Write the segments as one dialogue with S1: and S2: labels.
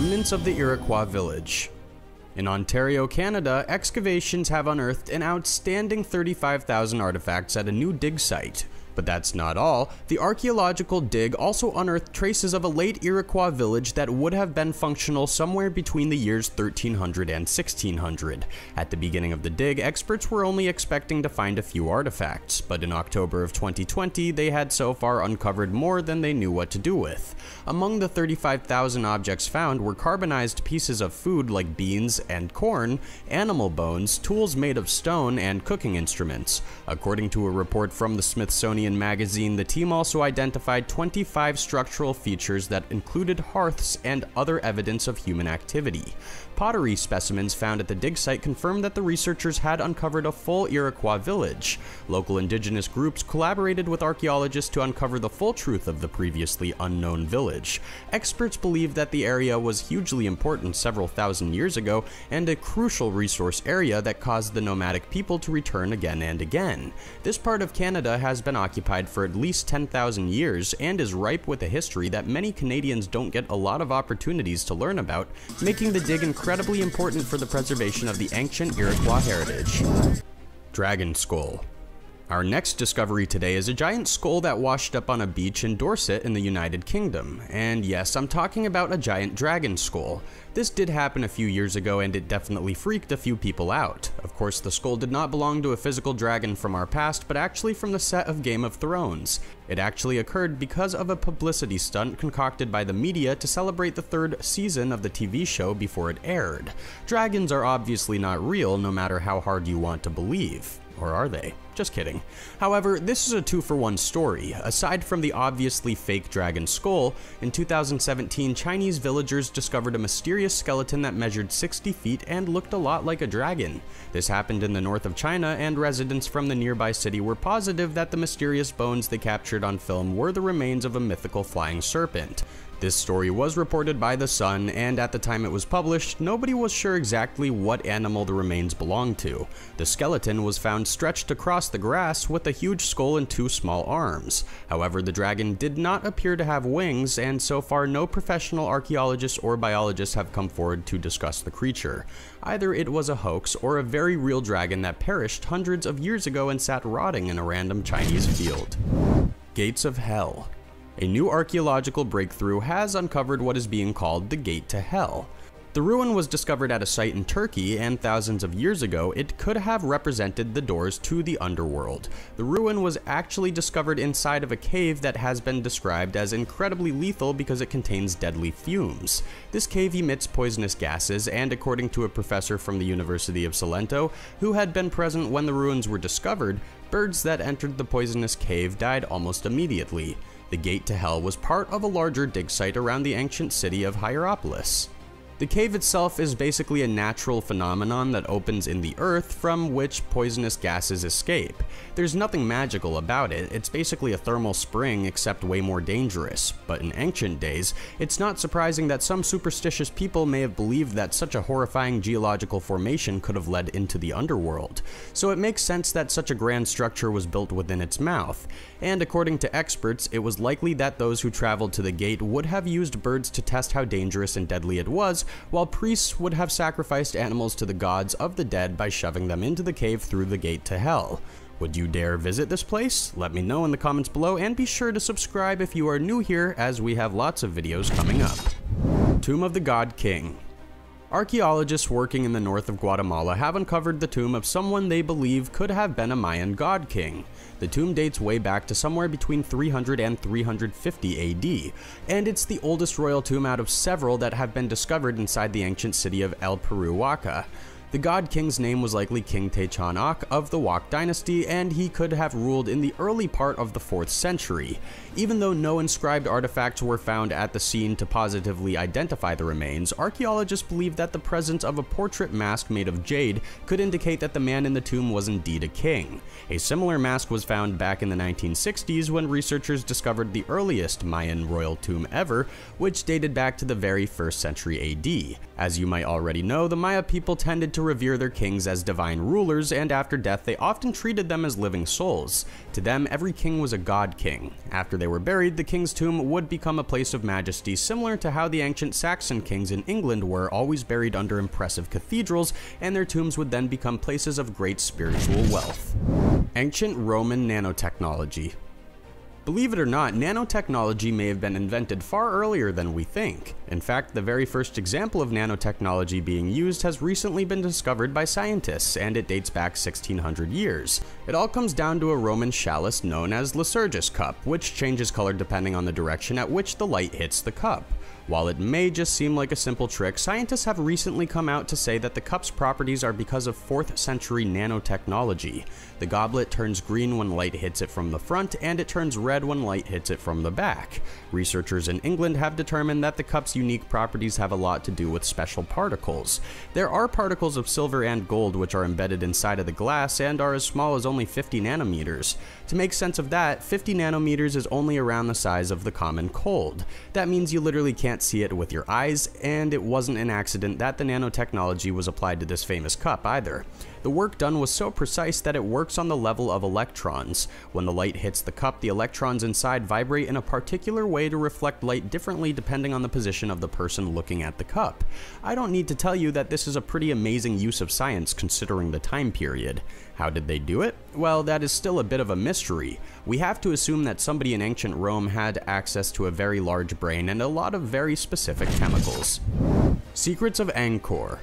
S1: remnants of the Iroquois village. In Ontario, Canada, excavations have unearthed an outstanding 35,000 artifacts at a new dig site. But that's not all. The archaeological dig also unearthed traces of a late Iroquois village that would have been functional somewhere between the years 1300 and 1600. At the beginning of the dig, experts were only expecting to find a few artifacts, but in October of 2020, they had so far uncovered more than they knew what to do with. Among the 35,000 objects found were carbonized pieces of food like beans and corn, animal bones, tools made of stone, and cooking instruments. According to a report from the Smithsonian Magazine, the team also identified 25 structural features that included hearths and other evidence of human activity. Pottery specimens found at the dig site confirmed that the researchers had uncovered a full Iroquois village. Local indigenous groups collaborated with archaeologists to uncover the full truth of the previously unknown village. Experts believe that the area was hugely important several thousand years ago and a crucial resource area that caused the nomadic people to return again and again. This part of Canada has been occupied for at least 10,000 years and is ripe with a history that many Canadians don't get a lot of opportunities to learn about, making the dig incredible incredibly important for the preservation of the ancient Iroquois heritage. Dragon Skull our next discovery today is a giant skull that washed up on a beach in Dorset in the United Kingdom. And yes, I'm talking about a giant dragon skull. This did happen a few years ago and it definitely freaked a few people out. Of course, the skull did not belong to a physical dragon from our past, but actually from the set of Game of Thrones. It actually occurred because of a publicity stunt concocted by the media to celebrate the third season of the TV show before it aired. Dragons are obviously not real, no matter how hard you want to believe. Or are they? Just kidding. However, this is a two for one story. Aside from the obviously fake dragon skull, in 2017, Chinese villagers discovered a mysterious skeleton that measured 60 feet and looked a lot like a dragon. This happened in the north of China, and residents from the nearby city were positive that the mysterious bones they captured on film were the remains of a mythical flying serpent. This story was reported by The Sun, and at the time it was published, nobody was sure exactly what animal the remains belonged to. The skeleton was found stretched across the grass with a huge skull and two small arms. However, the dragon did not appear to have wings, and so far no professional archaeologists or biologists have come forward to discuss the creature. Either it was a hoax or a very real dragon that perished hundreds of years ago and sat rotting in a random Chinese field. Gates of Hell a new archaeological breakthrough has uncovered what is being called the Gate to Hell. The ruin was discovered at a site in Turkey, and thousands of years ago, it could have represented the doors to the underworld. The ruin was actually discovered inside of a cave that has been described as incredibly lethal because it contains deadly fumes. This cave emits poisonous gases, and according to a professor from the University of Salento, who had been present when the ruins were discovered, birds that entered the poisonous cave died almost immediately. The gate to hell was part of a larger dig site around the ancient city of Hierapolis. The cave itself is basically a natural phenomenon that opens in the earth from which poisonous gases escape. There's nothing magical about it, it's basically a thermal spring except way more dangerous. But in ancient days, it's not surprising that some superstitious people may have believed that such a horrifying geological formation could have led into the underworld. So it makes sense that such a grand structure was built within its mouth. And according to experts, it was likely that those who traveled to the gate would have used birds to test how dangerous and deadly it was, while priests would have sacrificed animals to the gods of the dead by shoving them into the cave through the gate to hell. Would you dare visit this place? Let me know in the comments below and be sure to subscribe if you are new here as we have lots of videos coming up. Tomb of the God King Archaeologists working in the north of Guatemala have uncovered the tomb of someone they believe could have been a Mayan god king. The tomb dates way back to somewhere between 300 and 350 AD, and it's the oldest royal tomb out of several that have been discovered inside the ancient city of El Perú-Waka'. The god king's name was likely King Techon Ak of the Wak dynasty, and he could have ruled in the early part of the 4th century. Even though no inscribed artifacts were found at the scene to positively identify the remains, archaeologists believe that the presence of a portrait mask made of jade could indicate that the man in the tomb was indeed a king. A similar mask was found back in the 1960s when researchers discovered the earliest Mayan royal tomb ever, which dated back to the very 1st century AD. As you might already know, the Maya people tended to to revere their kings as divine rulers, and after death, they often treated them as living souls. To them, every king was a god king. After they were buried, the king's tomb would become a place of majesty, similar to how the ancient Saxon kings in England were always buried under impressive cathedrals, and their tombs would then become places of great spiritual wealth. Ancient Roman nanotechnology. Believe it or not, nanotechnology may have been invented far earlier than we think. In fact, the very first example of nanotechnology being used has recently been discovered by scientists, and it dates back 1600 years. It all comes down to a Roman chalice known as Lycurgus cup, which changes color depending on the direction at which the light hits the cup. While it may just seem like a simple trick, scientists have recently come out to say that the cup's properties are because of 4th century nanotechnology. The goblet turns green when light hits it from the front, and it turns red when light hits it from the back. Researchers in England have determined that the cup's unique properties have a lot to do with special particles. There are particles of silver and gold which are embedded inside of the glass and are as small as only 50 nanometers. To make sense of that, 50 nanometers is only around the size of the common cold. That means you literally can't see it with your eyes, and it wasn't an accident that the nanotechnology was applied to this famous cup either. The work done was so precise that it works on the level of electrons. When the light hits the cup, the electrons inside vibrate in a particular way to reflect light differently depending on the position of the person looking at the cup. I don't need to tell you that this is a pretty amazing use of science considering the time period. How did they do it? Well, that is still a bit of a mystery. We have to assume that somebody in ancient Rome had access to a very large brain and a lot of very specific chemicals. Secrets of Angkor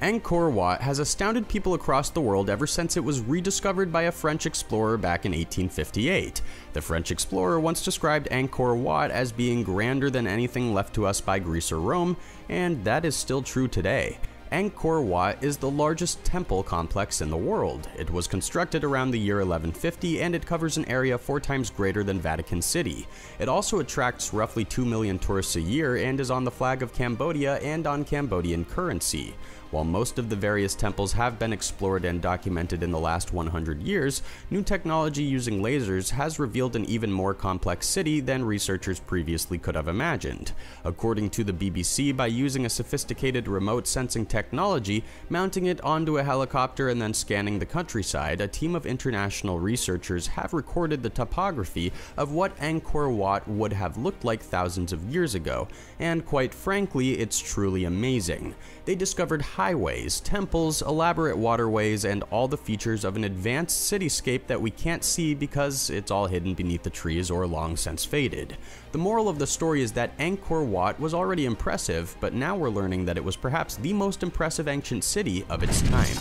S1: Angkor Wat has astounded people across the world ever since it was rediscovered by a French explorer back in 1858. The French explorer once described Angkor Wat as being grander than anything left to us by Greece or Rome, and that is still true today. Angkor Wat is the largest temple complex in the world. It was constructed around the year 1150 and it covers an area four times greater than Vatican City. It also attracts roughly 2 million tourists a year and is on the flag of Cambodia and on Cambodian currency. While most of the various temples have been explored and documented in the last 100 years, new technology using lasers has revealed an even more complex city than researchers previously could have imagined. According to the BBC, by using a sophisticated remote sensing technology, mounting it onto a helicopter and then scanning the countryside, a team of international researchers have recorded the topography of what Angkor Wat would have looked like thousands of years ago, and quite frankly, it's truly amazing. They discovered highways, temples, elaborate waterways, and all the features of an advanced cityscape that we can't see because it's all hidden beneath the trees or long since faded. The moral of the story is that Angkor Wat was already impressive, but now we're learning that it was perhaps the most impressive ancient city of its time.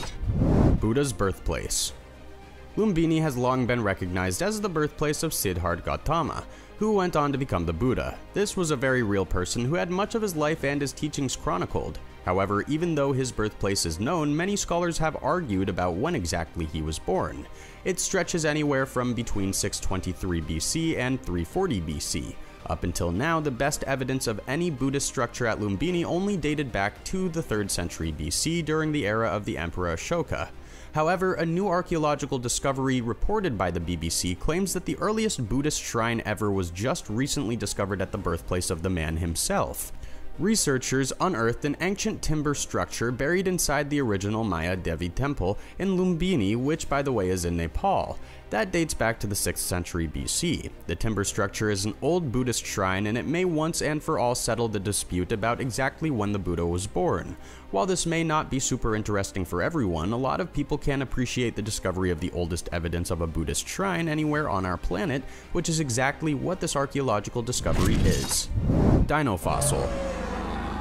S1: Buddha's birthplace. Lumbini has long been recognized as the birthplace of Siddhartha Gautama, who went on to become the Buddha. This was a very real person who had much of his life and his teachings chronicled. However, even though his birthplace is known, many scholars have argued about when exactly he was born. It stretches anywhere from between 623 BC and 340 BC. Up until now, the best evidence of any Buddhist structure at Lumbini only dated back to the 3rd century BC during the era of the Emperor Ashoka. However, a new archaeological discovery reported by the BBC claims that the earliest Buddhist shrine ever was just recently discovered at the birthplace of the man himself. Researchers unearthed an ancient timber structure buried inside the original Maya Devi temple in Lumbini, which by the way is in Nepal. That dates back to the 6th century BC. The timber structure is an old Buddhist shrine and it may once and for all settle the dispute about exactly when the Buddha was born. While this may not be super interesting for everyone, a lot of people can appreciate the discovery of the oldest evidence of a Buddhist shrine anywhere on our planet, which is exactly what this archaeological discovery is. Dino fossil.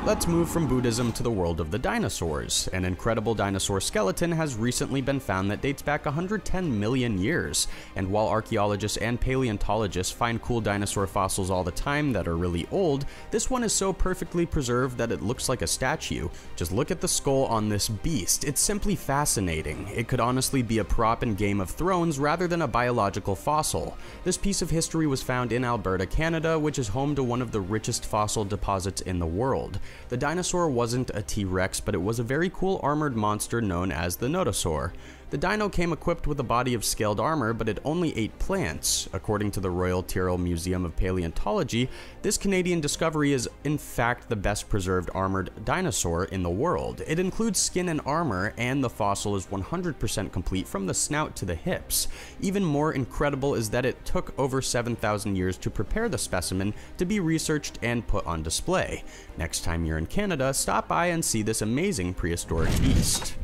S1: Let's move from Buddhism to the world of the dinosaurs. An incredible dinosaur skeleton has recently been found that dates back 110 million years, and while archaeologists and paleontologists find cool dinosaur fossils all the time that are really old, this one is so perfectly preserved that it looks like a statue. Just look at the skull on this beast, it's simply fascinating. It could honestly be a prop in Game of Thrones rather than a biological fossil. This piece of history was found in Alberta, Canada, which is home to one of the richest fossil deposits in the world. The dinosaur wasn't a T-Rex, but it was a very cool armored monster known as the Nodosaur. The dino came equipped with a body of scaled armor, but it only ate plants. According to the Royal Tyrrell Museum of Paleontology, this Canadian discovery is in fact the best preserved armored dinosaur in the world. It includes skin and armor, and the fossil is 100% complete from the snout to the hips. Even more incredible is that it took over 7,000 years to prepare the specimen to be researched and put on display. Next time you're in Canada, stop by and see this amazing prehistoric beast.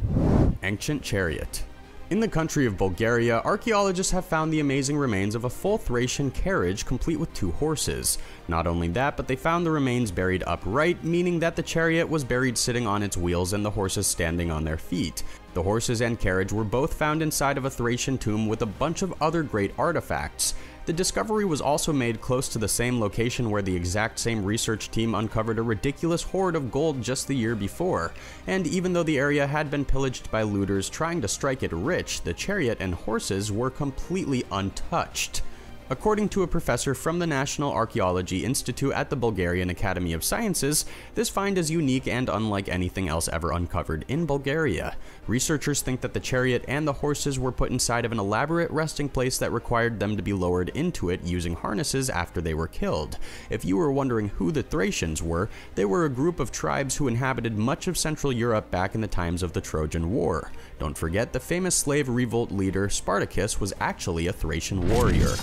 S1: Ancient Chariot in the country of Bulgaria, archaeologists have found the amazing remains of a full Thracian carriage complete with two horses. Not only that, but they found the remains buried upright, meaning that the chariot was buried sitting on its wheels and the horses standing on their feet. The horses and carriage were both found inside of a Thracian tomb with a bunch of other great artifacts. The discovery was also made close to the same location where the exact same research team uncovered a ridiculous hoard of gold just the year before, and even though the area had been pillaged by looters trying to strike it rich, the chariot and horses were completely untouched. According to a professor from the National Archaeology Institute at the Bulgarian Academy of Sciences, this find is unique and unlike anything else ever uncovered in Bulgaria. Researchers think that the chariot and the horses were put inside of an elaborate resting place that required them to be lowered into it using harnesses after they were killed. If you were wondering who the Thracians were, they were a group of tribes who inhabited much of Central Europe back in the times of the Trojan War. Don't forget, the famous slave revolt leader Spartacus was actually a Thracian warrior.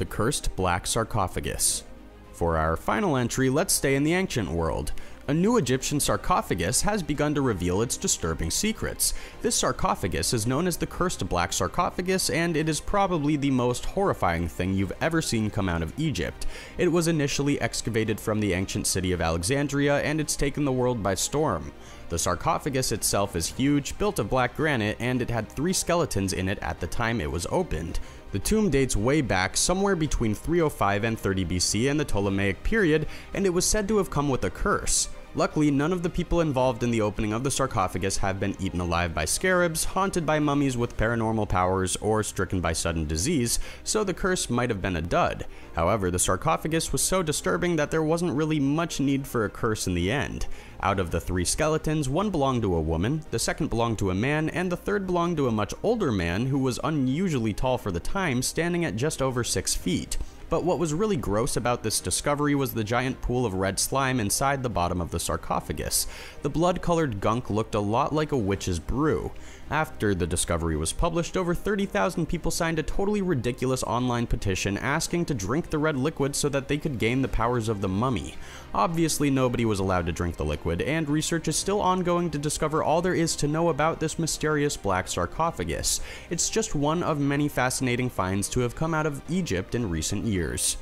S1: The Cursed Black Sarcophagus. For our final entry, let's stay in the ancient world. A new Egyptian sarcophagus has begun to reveal its disturbing secrets. This sarcophagus is known as the Cursed Black Sarcophagus, and it is probably the most horrifying thing you've ever seen come out of Egypt. It was initially excavated from the ancient city of Alexandria, and it's taken the world by storm. The sarcophagus itself is huge, built of black granite, and it had three skeletons in it at the time it was opened. The tomb dates way back, somewhere between 305 and 30 BC and the Ptolemaic period, and it was said to have come with a curse. Luckily, none of the people involved in the opening of the sarcophagus have been eaten alive by scarabs, haunted by mummies with paranormal powers, or stricken by sudden disease, so the curse might have been a dud. However, the sarcophagus was so disturbing that there wasn't really much need for a curse in the end. Out of the three skeletons, one belonged to a woman, the second belonged to a man, and the third belonged to a much older man who was unusually tall for the time, standing at just over 6 feet. But what was really gross about this discovery was the giant pool of red slime inside the bottom of the sarcophagus. The blood-colored gunk looked a lot like a witch's brew. After the discovery was published, over 30,000 people signed a totally ridiculous online petition asking to drink the red liquid so that they could gain the powers of the mummy. Obviously, nobody was allowed to drink the liquid, and research is still ongoing to discover all there is to know about this mysterious black sarcophagus. It's just one of many fascinating finds to have come out of Egypt in recent years.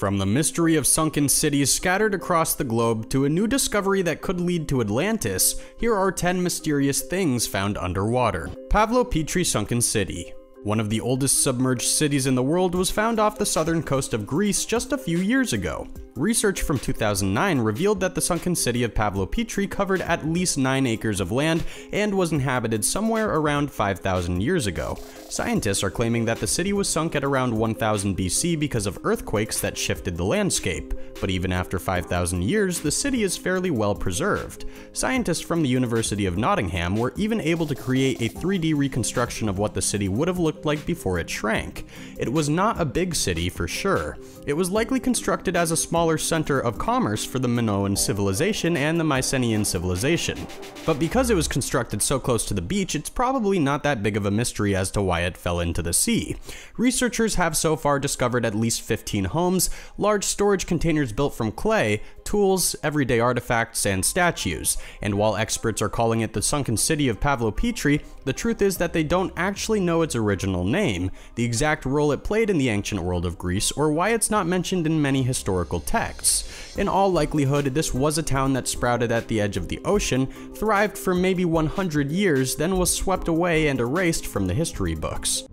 S1: From the mystery of sunken cities scattered across the globe to a new discovery that could lead to Atlantis, here are 10 mysterious things found underwater. Pavlopetri Sunken City one of the oldest submerged cities in the world was found off the southern coast of Greece just a few years ago. Research from 2009 revealed that the sunken city of Pavlopetri covered at least 9 acres of land and was inhabited somewhere around 5,000 years ago. Scientists are claiming that the city was sunk at around 1000 BC because of earthquakes that shifted the landscape, but even after 5,000 years, the city is fairly well preserved. Scientists from the University of Nottingham were even able to create a 3D reconstruction of what the city would have looked like before it shrank. It was not a big city for sure. It was likely constructed as a smaller center of commerce for the Minoan civilization and the Mycenaean civilization. But because it was constructed so close to the beach, it's probably not that big of a mystery as to why it fell into the sea. Researchers have so far discovered at least 15 homes, large storage containers built from clay, tools, everyday artifacts, and statues. And while experts are calling it the sunken city of Pavlopetri, the truth is that they don't actually know its original name, the exact role it played in the ancient world of Greece, or why it's not not mentioned in many historical texts. In all likelihood, this was a town that sprouted at the edge of the ocean, thrived for maybe 100 years, then was swept away and erased from the history books.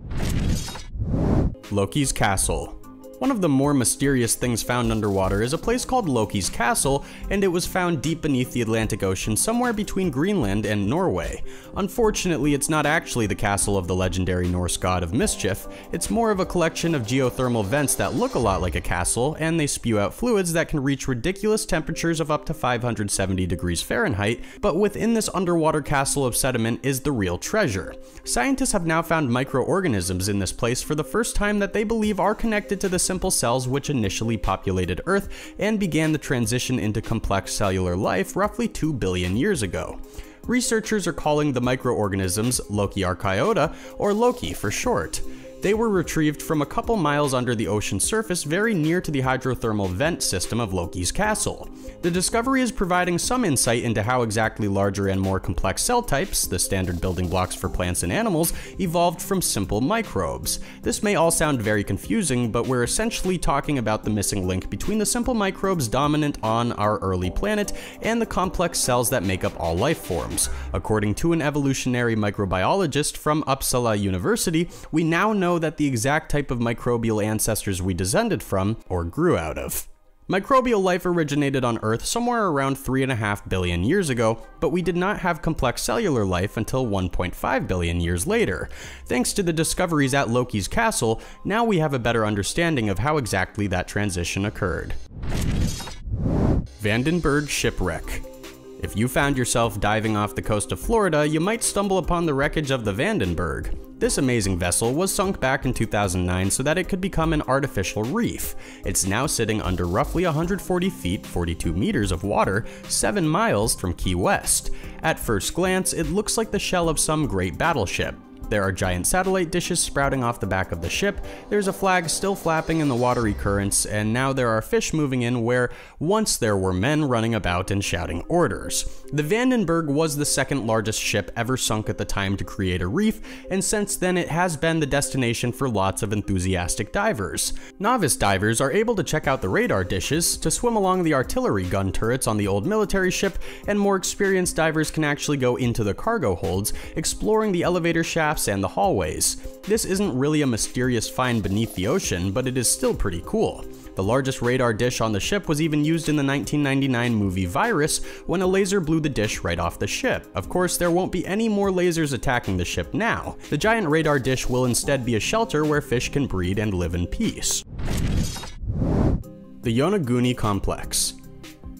S1: Loki's Castle One of the more mysterious things found underwater is a place called Loki's Castle, and it was found deep beneath the Atlantic Ocean somewhere between Greenland and Norway. Unfortunately, it's not actually the castle of the legendary Norse god of mischief, it's more of a collection of geothermal vents that look a lot like a castle, and they spew out fluids that can reach ridiculous temperatures of up to 570 degrees Fahrenheit, but within this underwater castle of sediment is the real treasure. Scientists have now found microorganisms in this place for the first time that they believe are connected to the simple cells which initially populated Earth and began the transition into complex cellular life roughly 2 billion years ago. Researchers are calling the microorganisms Lokiarchaeota, or Loki for short. They were retrieved from a couple miles under the ocean surface very near to the hydrothermal vent system of Loki's castle. The discovery is providing some insight into how exactly larger and more complex cell types, the standard building blocks for plants and animals, evolved from simple microbes. This may all sound very confusing, but we're essentially talking about the missing link between the simple microbes dominant on our early planet and the complex cells that make up all life forms. According to an evolutionary microbiologist from Uppsala University, we now know know that the exact type of microbial ancestors we descended from, or grew out of. Microbial life originated on Earth somewhere around 3.5 billion years ago, but we did not have complex cellular life until 1.5 billion years later. Thanks to the discoveries at Loki's castle, now we have a better understanding of how exactly that transition occurred. Vandenberg Shipwreck if you found yourself diving off the coast of Florida, you might stumble upon the wreckage of the Vandenberg. This amazing vessel was sunk back in 2009 so that it could become an artificial reef. It's now sitting under roughly 140 feet 42 meters of water, 7 miles from Key West. At first glance, it looks like the shell of some great battleship, there are giant satellite dishes sprouting off the back of the ship, there's a flag still flapping in the watery currents, and now there are fish moving in where once there were men running about and shouting orders. The Vandenberg was the second largest ship ever sunk at the time to create a reef, and since then it has been the destination for lots of enthusiastic divers. Novice divers are able to check out the radar dishes, to swim along the artillery gun turrets on the old military ship, and more experienced divers can actually go into the cargo holds, exploring the elevator shafts and the hallways. This isn't really a mysterious find beneath the ocean, but it is still pretty cool. The largest radar dish on the ship was even used in the 1999 movie Virus when a laser blew the dish right off the ship. Of course, there won't be any more lasers attacking the ship now. The giant radar dish will instead be a shelter where fish can breed and live in peace. The Yonaguni Complex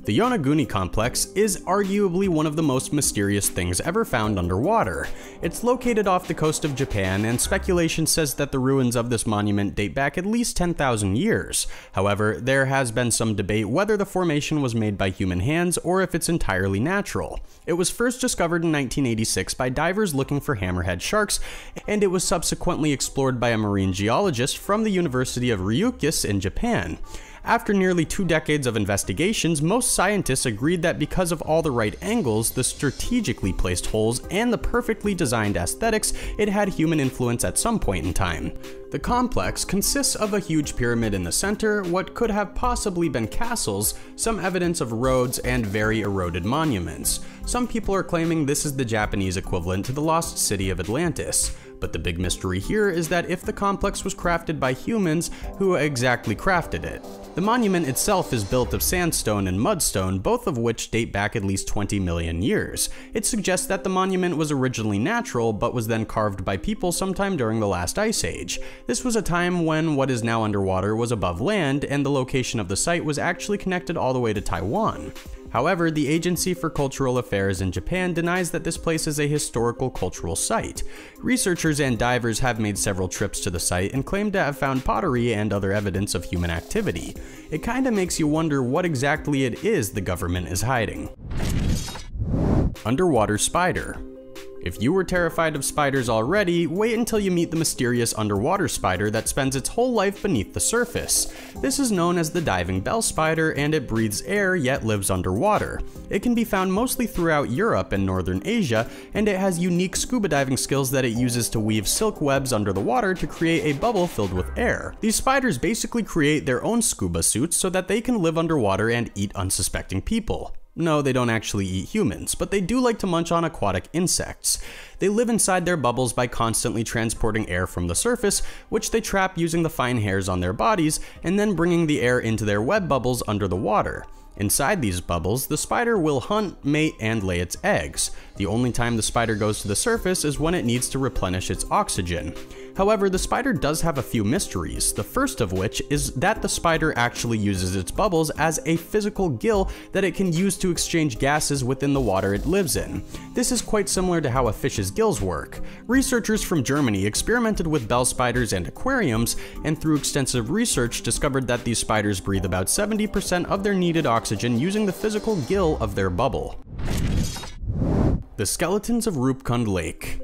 S1: the Yonaguni complex is arguably one of the most mysterious things ever found underwater. It's located off the coast of Japan, and speculation says that the ruins of this monument date back at least 10,000 years. However, there has been some debate whether the formation was made by human hands or if it's entirely natural. It was first discovered in 1986 by divers looking for hammerhead sharks, and it was subsequently explored by a marine geologist from the University of Ryukyus in Japan. After nearly two decades of investigations, most scientists agreed that because of all the right angles, the strategically placed holes, and the perfectly designed aesthetics, it had human influence at some point in time. The complex consists of a huge pyramid in the center, what could have possibly been castles, some evidence of roads, and very eroded monuments. Some people are claiming this is the Japanese equivalent to the lost city of Atlantis. But the big mystery here is that if the complex was crafted by humans, who exactly crafted it? The monument itself is built of sandstone and mudstone, both of which date back at least 20 million years. It suggests that the monument was originally natural, but was then carved by people sometime during the last ice age. This was a time when what is now underwater was above land, and the location of the site was actually connected all the way to Taiwan. However, the Agency for Cultural Affairs in Japan denies that this place is a historical cultural site. Researchers and divers have made several trips to the site and claim to have found pottery and other evidence of human activity. It kinda makes you wonder what exactly it is the government is hiding. Underwater Spider if you were terrified of spiders already, wait until you meet the mysterious underwater spider that spends its whole life beneath the surface. This is known as the diving bell spider and it breathes air yet lives underwater. It can be found mostly throughout Europe and northern Asia, and it has unique scuba diving skills that it uses to weave silk webs under the water to create a bubble filled with air. These spiders basically create their own scuba suits so that they can live underwater and eat unsuspecting people. No, they don't actually eat humans, but they do like to munch on aquatic insects. They live inside their bubbles by constantly transporting air from the surface, which they trap using the fine hairs on their bodies, and then bringing the air into their web bubbles under the water. Inside these bubbles, the spider will hunt, mate, and lay its eggs. The only time the spider goes to the surface is when it needs to replenish its oxygen. However, the spider does have a few mysteries, the first of which is that the spider actually uses its bubbles as a physical gill that it can use to exchange gases within the water it lives in. This is quite similar to how a fish's gills work. Researchers from Germany experimented with bell spiders and aquariums, and through extensive research discovered that these spiders breathe about 70% of their needed oxygen using the physical gill of their bubble. The Skeletons of Roopkund Lake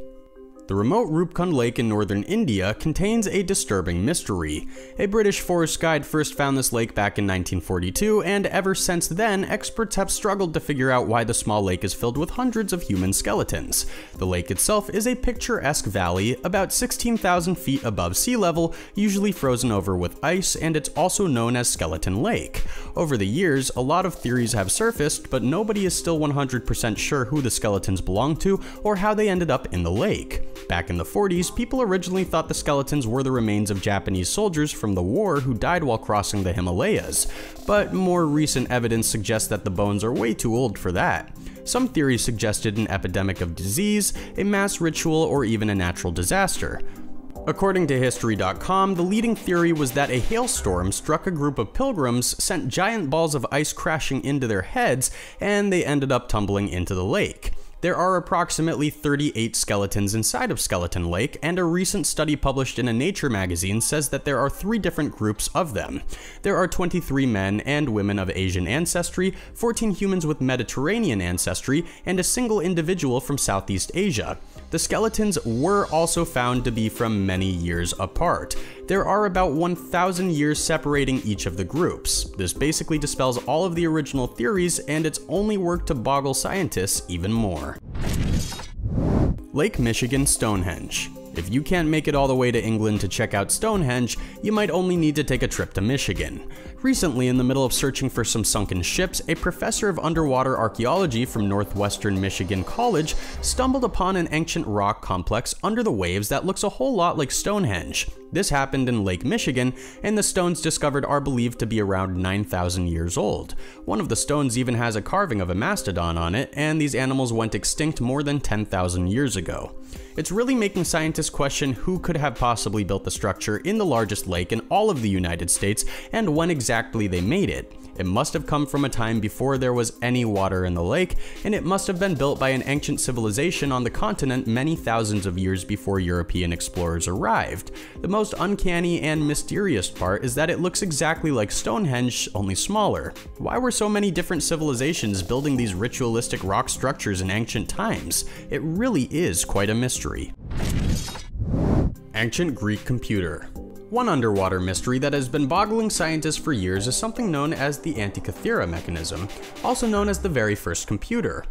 S1: the remote Roopkund Lake in northern India contains a disturbing mystery. A British forest guide first found this lake back in 1942, and ever since then, experts have struggled to figure out why the small lake is filled with hundreds of human skeletons. The lake itself is a picturesque valley about 16,000 feet above sea level, usually frozen over with ice, and it's also known as Skeleton Lake. Over the years, a lot of theories have surfaced, but nobody is still 100% sure who the skeletons belong to or how they ended up in the lake. Back in the 40s, people originally thought the skeletons were the remains of Japanese soldiers from the war who died while crossing the Himalayas, but more recent evidence suggests that the bones are way too old for that. Some theories suggested an epidemic of disease, a mass ritual, or even a natural disaster. According to History.com, the leading theory was that a hailstorm struck a group of pilgrims, sent giant balls of ice crashing into their heads, and they ended up tumbling into the lake. There are approximately 38 skeletons inside of Skeleton Lake, and a recent study published in a Nature magazine says that there are three different groups of them. There are 23 men and women of Asian ancestry, 14 humans with Mediterranean ancestry, and a single individual from Southeast Asia. The skeletons were also found to be from many years apart. There are about 1,000 years separating each of the groups. This basically dispels all of the original theories, and it's only worked to boggle scientists even more. Lake Michigan Stonehenge if you can't make it all the way to England to check out Stonehenge, you might only need to take a trip to Michigan. Recently, in the middle of searching for some sunken ships, a professor of underwater archaeology from Northwestern Michigan College stumbled upon an ancient rock complex under the waves that looks a whole lot like Stonehenge. This happened in Lake Michigan, and the stones discovered are believed to be around 9,000 years old. One of the stones even has a carving of a mastodon on it, and these animals went extinct more than 10,000 years ago. It's really making scientists question who could have possibly built the structure in the largest lake in all of the United States and when exactly they made it. It must have come from a time before there was any water in the lake, and it must have been built by an ancient civilization on the continent many thousands of years before European explorers arrived. The most uncanny and mysterious part is that it looks exactly like Stonehenge, only smaller. Why were so many different civilizations building these ritualistic rock structures in ancient times? It really is quite a mystery. Ancient Greek Computer one underwater mystery that has been boggling scientists for years is something known as the Antikythera mechanism, also known as the very first computer.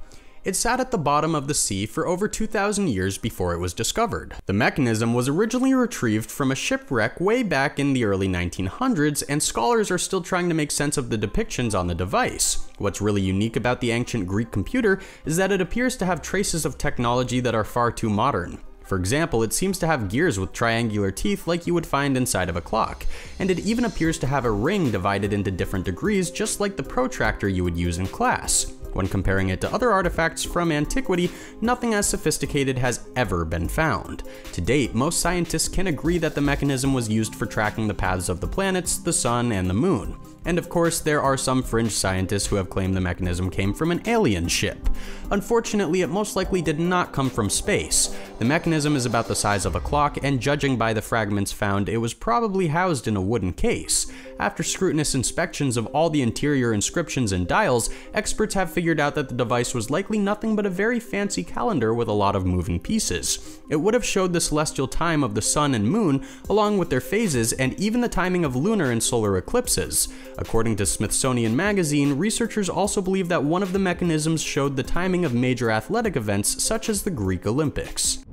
S1: It sat at the bottom of the sea for over 2,000 years before it was discovered. The mechanism was originally retrieved from a shipwreck way back in the early 1900s, and scholars are still trying to make sense of the depictions on the device. What's really unique about the ancient Greek computer is that it appears to have traces of technology that are far too modern. For example, it seems to have gears with triangular teeth like you would find inside of a clock, and it even appears to have a ring divided into different degrees just like the protractor you would use in class. When comparing it to other artifacts from antiquity, nothing as sophisticated has ever been found. To date, most scientists can agree that the mechanism was used for tracking the paths of the planets, the sun, and the moon. And of course, there are some fringe scientists who have claimed the mechanism came from an alien ship. Unfortunately, it most likely did not come from space. The mechanism is about the size of a clock, and judging by the fragments found, it was probably housed in a wooden case. After scrutinous inspections of all the interior inscriptions and dials, experts have figured out that the device was likely nothing but a very fancy calendar with a lot of moving pieces. It would have showed the celestial time of the sun and moon, along with their phases, and even the timing of lunar and solar eclipses. According to Smithsonian Magazine, researchers also believe that one of the mechanisms showed the timing of major athletic events such as the Greek Olympics.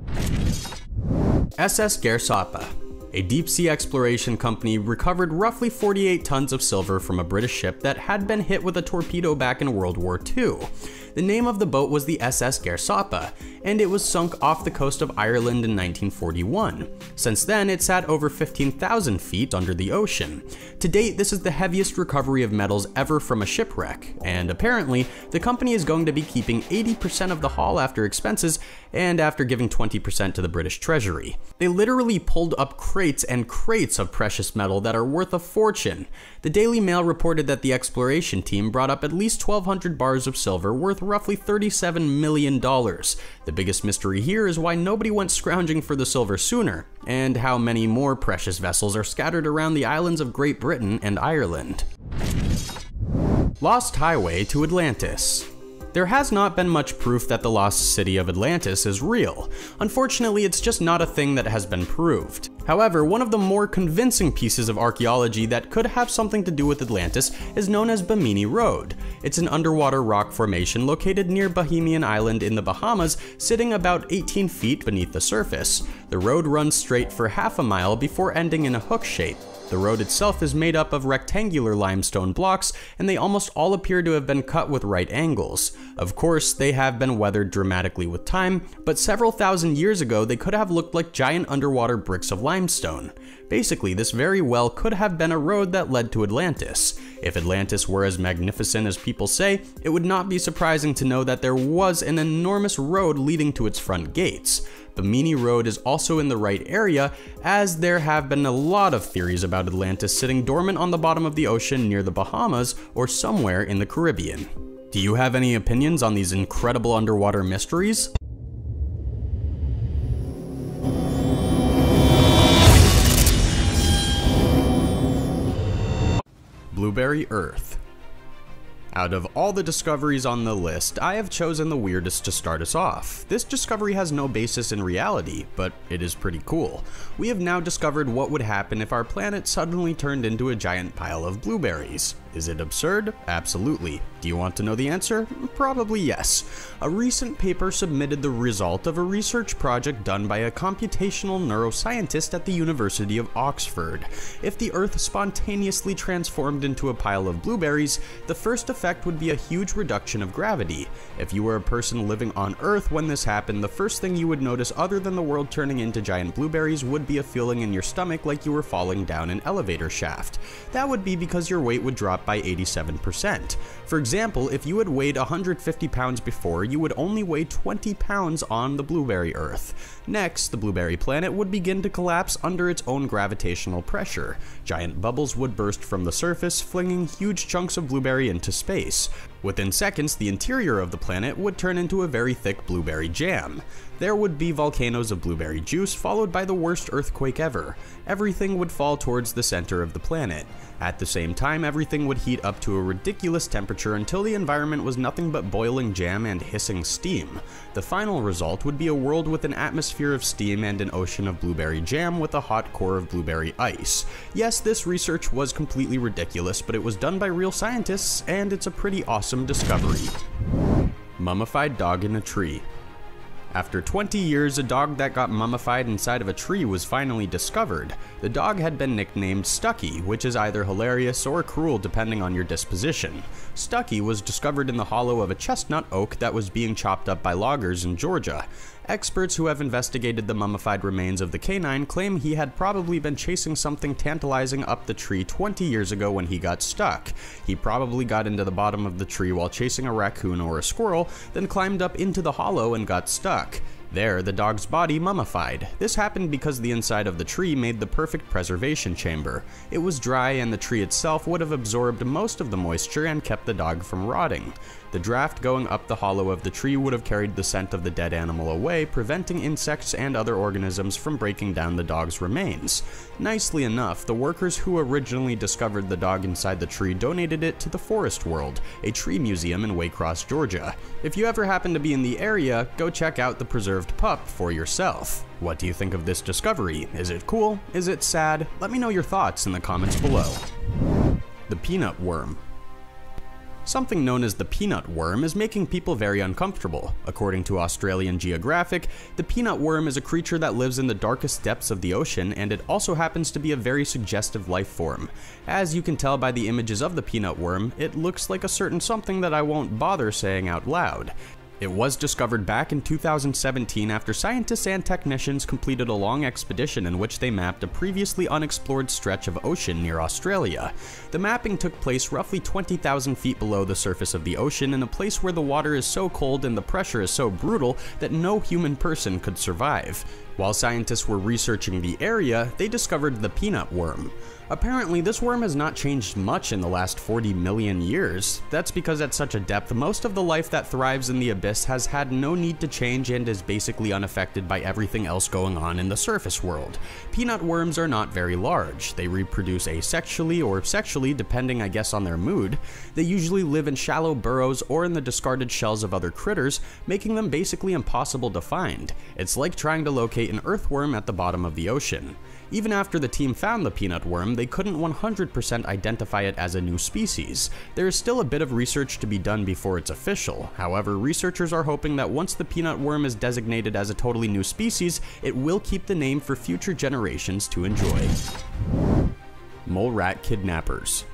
S1: SS Gairsoppa a deep sea exploration company recovered roughly 48 tons of silver from a British ship that had been hit with a torpedo back in World War II. The name of the boat was the SS Gairsoppa, and it was sunk off the coast of Ireland in 1941. Since then, it sat over 15,000 feet under the ocean. To date, this is the heaviest recovery of metals ever from a shipwreck, and apparently, the company is going to be keeping 80% of the haul after expenses and after giving 20% to the British Treasury. They literally pulled up crates and crates of precious metal that are worth a fortune. The Daily Mail reported that the exploration team brought up at least 1,200 bars of silver worth roughly $37 million. The biggest mystery here is why nobody went scrounging for the silver sooner, and how many more precious vessels are scattered around the islands of Great Britain and Ireland. Lost Highway to Atlantis there has not been much proof that the lost city of Atlantis is real. Unfortunately, it's just not a thing that has been proved. However, one of the more convincing pieces of archaeology that could have something to do with Atlantis is known as Bimini Road. It's an underwater rock formation located near Bahamian Island in the Bahamas, sitting about 18 feet beneath the surface. The road runs straight for half a mile before ending in a hook shape. The road itself is made up of rectangular limestone blocks, and they almost all appear to have been cut with right angles. Of course, they have been weathered dramatically with time, but several thousand years ago they could have looked like giant underwater bricks of limestone. Basically, this very well could have been a road that led to Atlantis. If Atlantis were as magnificent as people say, it would not be surprising to know that there was an enormous road leading to its front gates. Bimini Road is also in the right area, as there have been a lot of theories about Atlantis sitting dormant on the bottom of the ocean near the Bahamas or somewhere in the Caribbean. Do you have any opinions on these incredible underwater mysteries? Blueberry Earth out of all the discoveries on the list, I have chosen the weirdest to start us off. This discovery has no basis in reality, but it is pretty cool. We have now discovered what would happen if our planet suddenly turned into a giant pile of blueberries. Is it absurd? Absolutely. Do you want to know the answer? Probably yes. A recent paper submitted the result of a research project done by a computational neuroscientist at the University of Oxford. If the Earth spontaneously transformed into a pile of blueberries, the first effect would be a huge reduction of gravity. If you were a person living on Earth when this happened, the first thing you would notice other than the world turning into giant blueberries would be a feeling in your stomach like you were falling down an elevator shaft. That would be because your weight would drop by 87%. For example, if you had weighed 150 pounds before, you would only weigh 20 pounds on the Blueberry Earth. Next, the Blueberry planet would begin to collapse under its own gravitational pressure. Giant bubbles would burst from the surface, flinging huge chunks of blueberry into space. Within seconds, the interior of the planet would turn into a very thick blueberry jam. There would be volcanoes of blueberry juice, followed by the worst earthquake ever. Everything would fall towards the center of the planet. At the same time, everything would heat up to a ridiculous temperature until the environment was nothing but boiling jam and hissing steam. The final result would be a world with an atmosphere of steam and an ocean of blueberry jam with a hot core of blueberry ice. Yes, this research was completely ridiculous, but it was done by real scientists, and it's a pretty awesome discovery. Mummified dog in a tree. After 20 years, a dog that got mummified inside of a tree was finally discovered. The dog had been nicknamed Stucky, which is either hilarious or cruel depending on your disposition. Stucky was discovered in the hollow of a chestnut oak that was being chopped up by loggers in Georgia. Experts who have investigated the mummified remains of the canine claim he had probably been chasing something tantalizing up the tree 20 years ago when he got stuck. He probably got into the bottom of the tree while chasing a raccoon or a squirrel, then climbed up into the hollow and got stuck. There, the dog's body mummified. This happened because the inside of the tree made the perfect preservation chamber. It was dry and the tree itself would have absorbed most of the moisture and kept the dog from rotting. The draft going up the hollow of the tree would have carried the scent of the dead animal away, preventing insects and other organisms from breaking down the dog's remains. Nicely enough, the workers who originally discovered the dog inside the tree donated it to the Forest World, a tree museum in Waycross, Georgia. If you ever happen to be in the area, go check out the preserved pup for yourself. What do you think of this discovery? Is it cool? Is it sad? Let me know your thoughts in the comments below. The Peanut Worm Something known as the peanut worm is making people very uncomfortable. According to Australian Geographic, the peanut worm is a creature that lives in the darkest depths of the ocean and it also happens to be a very suggestive life form. As you can tell by the images of the peanut worm, it looks like a certain something that I won't bother saying out loud. It was discovered back in 2017 after scientists and technicians completed a long expedition in which they mapped a previously unexplored stretch of ocean near Australia. The mapping took place roughly 20,000 feet below the surface of the ocean in a place where the water is so cold and the pressure is so brutal that no human person could survive. While scientists were researching the area, they discovered the peanut worm. Apparently, this worm has not changed much in the last 40 million years. That's because at such a depth, most of the life that thrives in the abyss has had no need to change and is basically unaffected by everything else going on in the surface world. Peanut worms are not very large. They reproduce asexually or sexually, depending, I guess, on their mood. They usually live in shallow burrows or in the discarded shells of other critters, making them basically impossible to find. It's like trying to locate an earthworm at the bottom of the ocean. Even after the team found the peanut worm, they couldn't 100% identify it as a new species. There is still a bit of research to be done before it's official. However, researchers are hoping that once the peanut worm is designated as a totally new species, it will keep the name for future generations to enjoy. Mole rat kidnappers.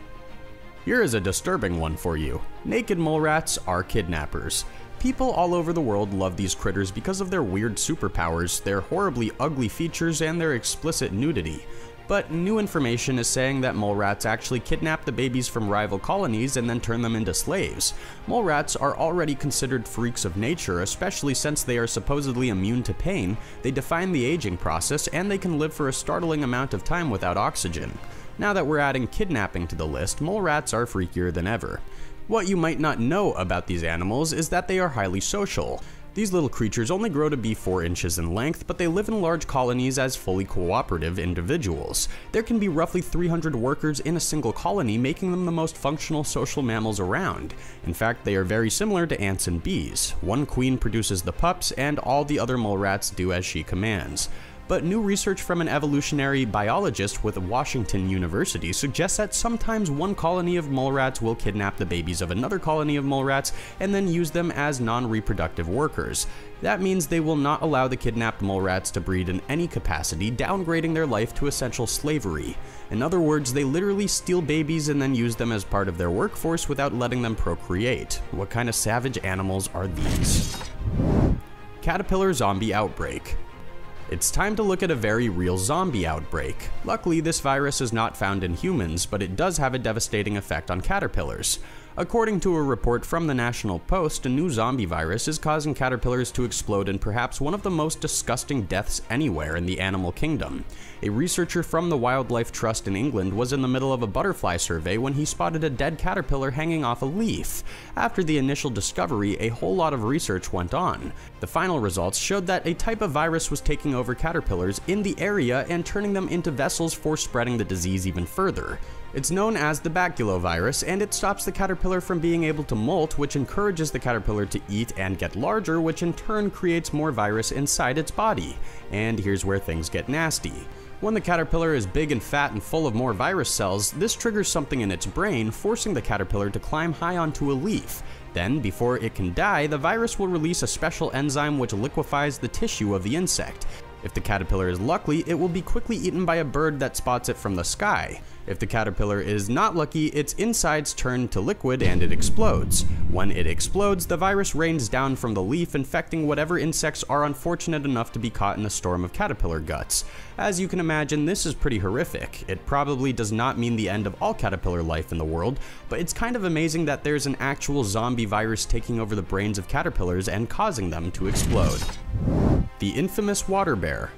S1: Here is a disturbing one for you. Naked mole rats are kidnappers. People all over the world love these critters because of their weird superpowers, their horribly ugly features, and their explicit nudity. But new information is saying that mole rats actually kidnap the babies from rival colonies and then turn them into slaves. Mole rats are already considered freaks of nature, especially since they are supposedly immune to pain, they define the aging process, and they can live for a startling amount of time without oxygen. Now that we're adding kidnapping to the list, mole rats are freakier than ever. What you might not know about these animals is that they are highly social. These little creatures only grow to be 4 inches in length, but they live in large colonies as fully cooperative individuals. There can be roughly 300 workers in a single colony, making them the most functional social mammals around. In fact, they are very similar to ants and bees. One queen produces the pups, and all the other mole rats do as she commands but new research from an evolutionary biologist with Washington University suggests that sometimes one colony of mole rats will kidnap the babies of another colony of mole rats and then use them as non-reproductive workers. That means they will not allow the kidnapped mole rats to breed in any capacity, downgrading their life to essential slavery. In other words, they literally steal babies and then use them as part of their workforce without letting them procreate. What kind of savage animals are these? Caterpillar Zombie Outbreak it's time to look at a very real zombie outbreak. Luckily, this virus is not found in humans, but it does have a devastating effect on caterpillars. According to a report from the National Post, a new zombie virus is causing caterpillars to explode in perhaps one of the most disgusting deaths anywhere in the animal kingdom. A researcher from the Wildlife Trust in England was in the middle of a butterfly survey when he spotted a dead caterpillar hanging off a leaf. After the initial discovery, a whole lot of research went on. The final results showed that a type of virus was taking over caterpillars in the area and turning them into vessels for spreading the disease even further. It's known as the baculovirus, and it stops the caterpillar from being able to molt, which encourages the caterpillar to eat and get larger, which in turn creates more virus inside its body. And here's where things get nasty. When the caterpillar is big and fat and full of more virus cells, this triggers something in its brain, forcing the caterpillar to climb high onto a leaf. Then, before it can die, the virus will release a special enzyme which liquefies the tissue of the insect. If the caterpillar is lucky, it will be quickly eaten by a bird that spots it from the sky. If the caterpillar is not lucky, its insides turn to liquid and it explodes. When it explodes, the virus rains down from the leaf, infecting whatever insects are unfortunate enough to be caught in the storm of caterpillar guts. As you can imagine, this is pretty horrific. It probably does not mean the end of all caterpillar life in the world, but it's kind of amazing that there's an actual zombie virus taking over the brains of caterpillars and causing them to explode. The infamous water bear.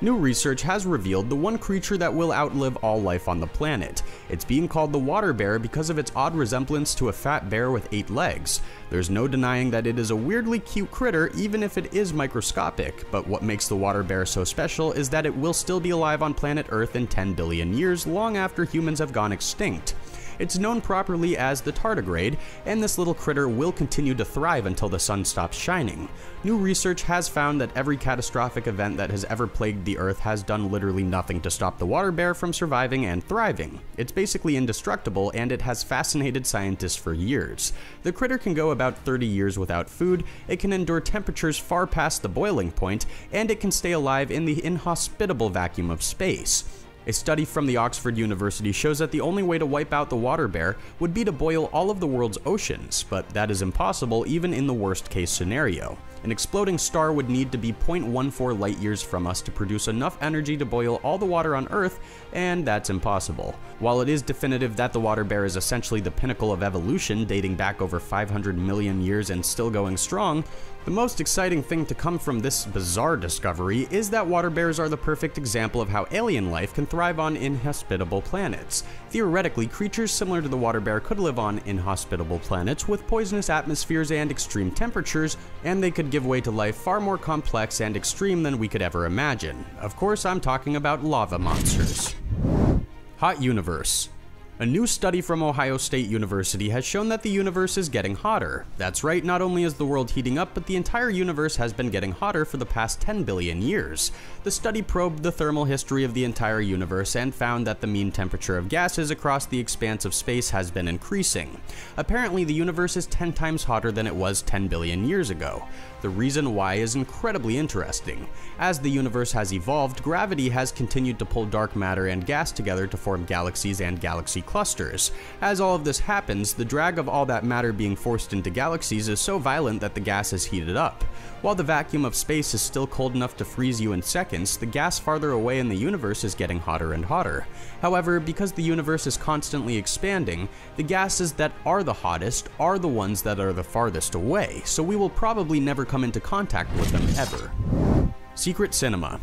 S1: New research has revealed the one creature that will outlive all life on the planet. It's being called the water bear because of its odd resemblance to a fat bear with eight legs. There's no denying that it is a weirdly cute critter even if it is microscopic, but what makes the water bear so special is that it will still be alive on planet Earth in 10 billion years long after humans have gone extinct. It's known properly as the tardigrade, and this little critter will continue to thrive until the sun stops shining. New research has found that every catastrophic event that has ever plagued the Earth has done literally nothing to stop the water bear from surviving and thriving. It's basically indestructible, and it has fascinated scientists for years. The critter can go about 30 years without food, it can endure temperatures far past the boiling point, and it can stay alive in the inhospitable vacuum of space. A study from the Oxford University shows that the only way to wipe out the water bear would be to boil all of the world's oceans, but that is impossible even in the worst case scenario. An exploding star would need to be 0.14 light years from us to produce enough energy to boil all the water on Earth, and that's impossible. While it is definitive that the water bear is essentially the pinnacle of evolution, dating back over 500 million years and still going strong, the most exciting thing to come from this bizarre discovery is that water bears are the perfect example of how alien life can thrive on inhospitable planets. Theoretically, creatures similar to the water bear could live on inhospitable planets with poisonous atmospheres and extreme temperatures, and they could give way to life far more complex and extreme than we could ever imagine. Of course, I'm talking about lava monsters. Hot Universe a new study from Ohio State University has shown that the universe is getting hotter. That's right, not only is the world heating up, but the entire universe has been getting hotter for the past 10 billion years. The study probed the thermal history of the entire universe and found that the mean temperature of gases across the expanse of space has been increasing. Apparently, the universe is 10 times hotter than it was 10 billion years ago. The reason why is incredibly interesting. As the universe has evolved, gravity has continued to pull dark matter and gas together to form galaxies and galaxy clusters. As all of this happens, the drag of all that matter being forced into galaxies is so violent that the gas is heated up. While the vacuum of space is still cold enough to freeze you in seconds, the gas farther away in the universe is getting hotter and hotter. However, because the universe is constantly expanding, the gases that are the hottest are the ones that are the farthest away, so we will probably never come into contact with them ever. Secret Cinema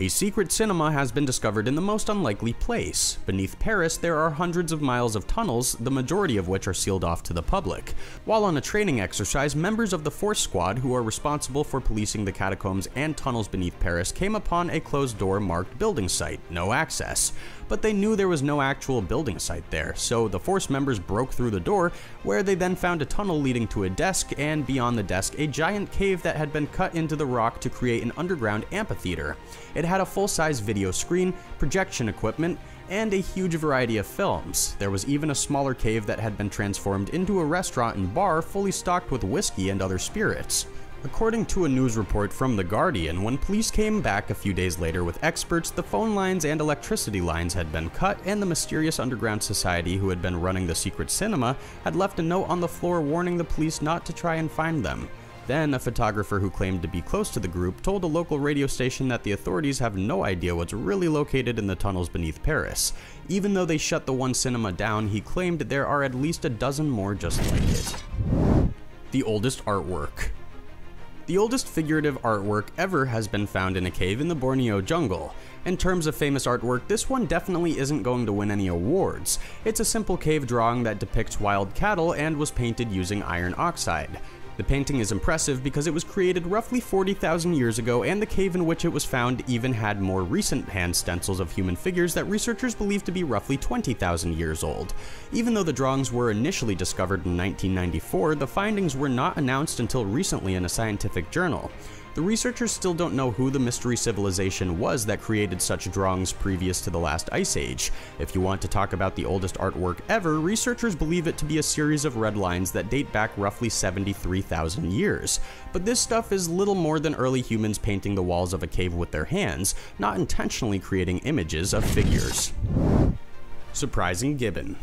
S1: a secret cinema has been discovered in the most unlikely place. Beneath Paris, there are hundreds of miles of tunnels, the majority of which are sealed off to the public. While on a training exercise, members of the Force Squad, who are responsible for policing the catacombs and tunnels beneath Paris, came upon a closed door marked building site, no access but they knew there was no actual building site there, so the Force members broke through the door, where they then found a tunnel leading to a desk, and beyond the desk, a giant cave that had been cut into the rock to create an underground amphitheater. It had a full-size video screen, projection equipment, and a huge variety of films. There was even a smaller cave that had been transformed into a restaurant and bar fully stocked with whiskey and other spirits. According to a news report from The Guardian, when police came back a few days later with experts, the phone lines and electricity lines had been cut, and the mysterious underground society who had been running the secret cinema had left a note on the floor warning the police not to try and find them. Then, a photographer who claimed to be close to the group told a local radio station that the authorities have no idea what's really located in the tunnels beneath Paris. Even though they shut the one cinema down, he claimed there are at least a dozen more just like it. The oldest artwork. The oldest figurative artwork ever has been found in a cave in the Borneo jungle. In terms of famous artwork, this one definitely isn't going to win any awards. It's a simple cave drawing that depicts wild cattle and was painted using iron oxide. The painting is impressive because it was created roughly 40,000 years ago and the cave in which it was found even had more recent hand stencils of human figures that researchers believe to be roughly 20,000 years old. Even though the drawings were initially discovered in 1994, the findings were not announced until recently in a scientific journal. The researchers still don't know who the mystery civilization was that created such drawings previous to the last ice age. If you want to talk about the oldest artwork ever, researchers believe it to be a series of red lines that date back roughly 73,000 years. But this stuff is little more than early humans painting the walls of a cave with their hands, not intentionally creating images of figures. Surprising Gibbon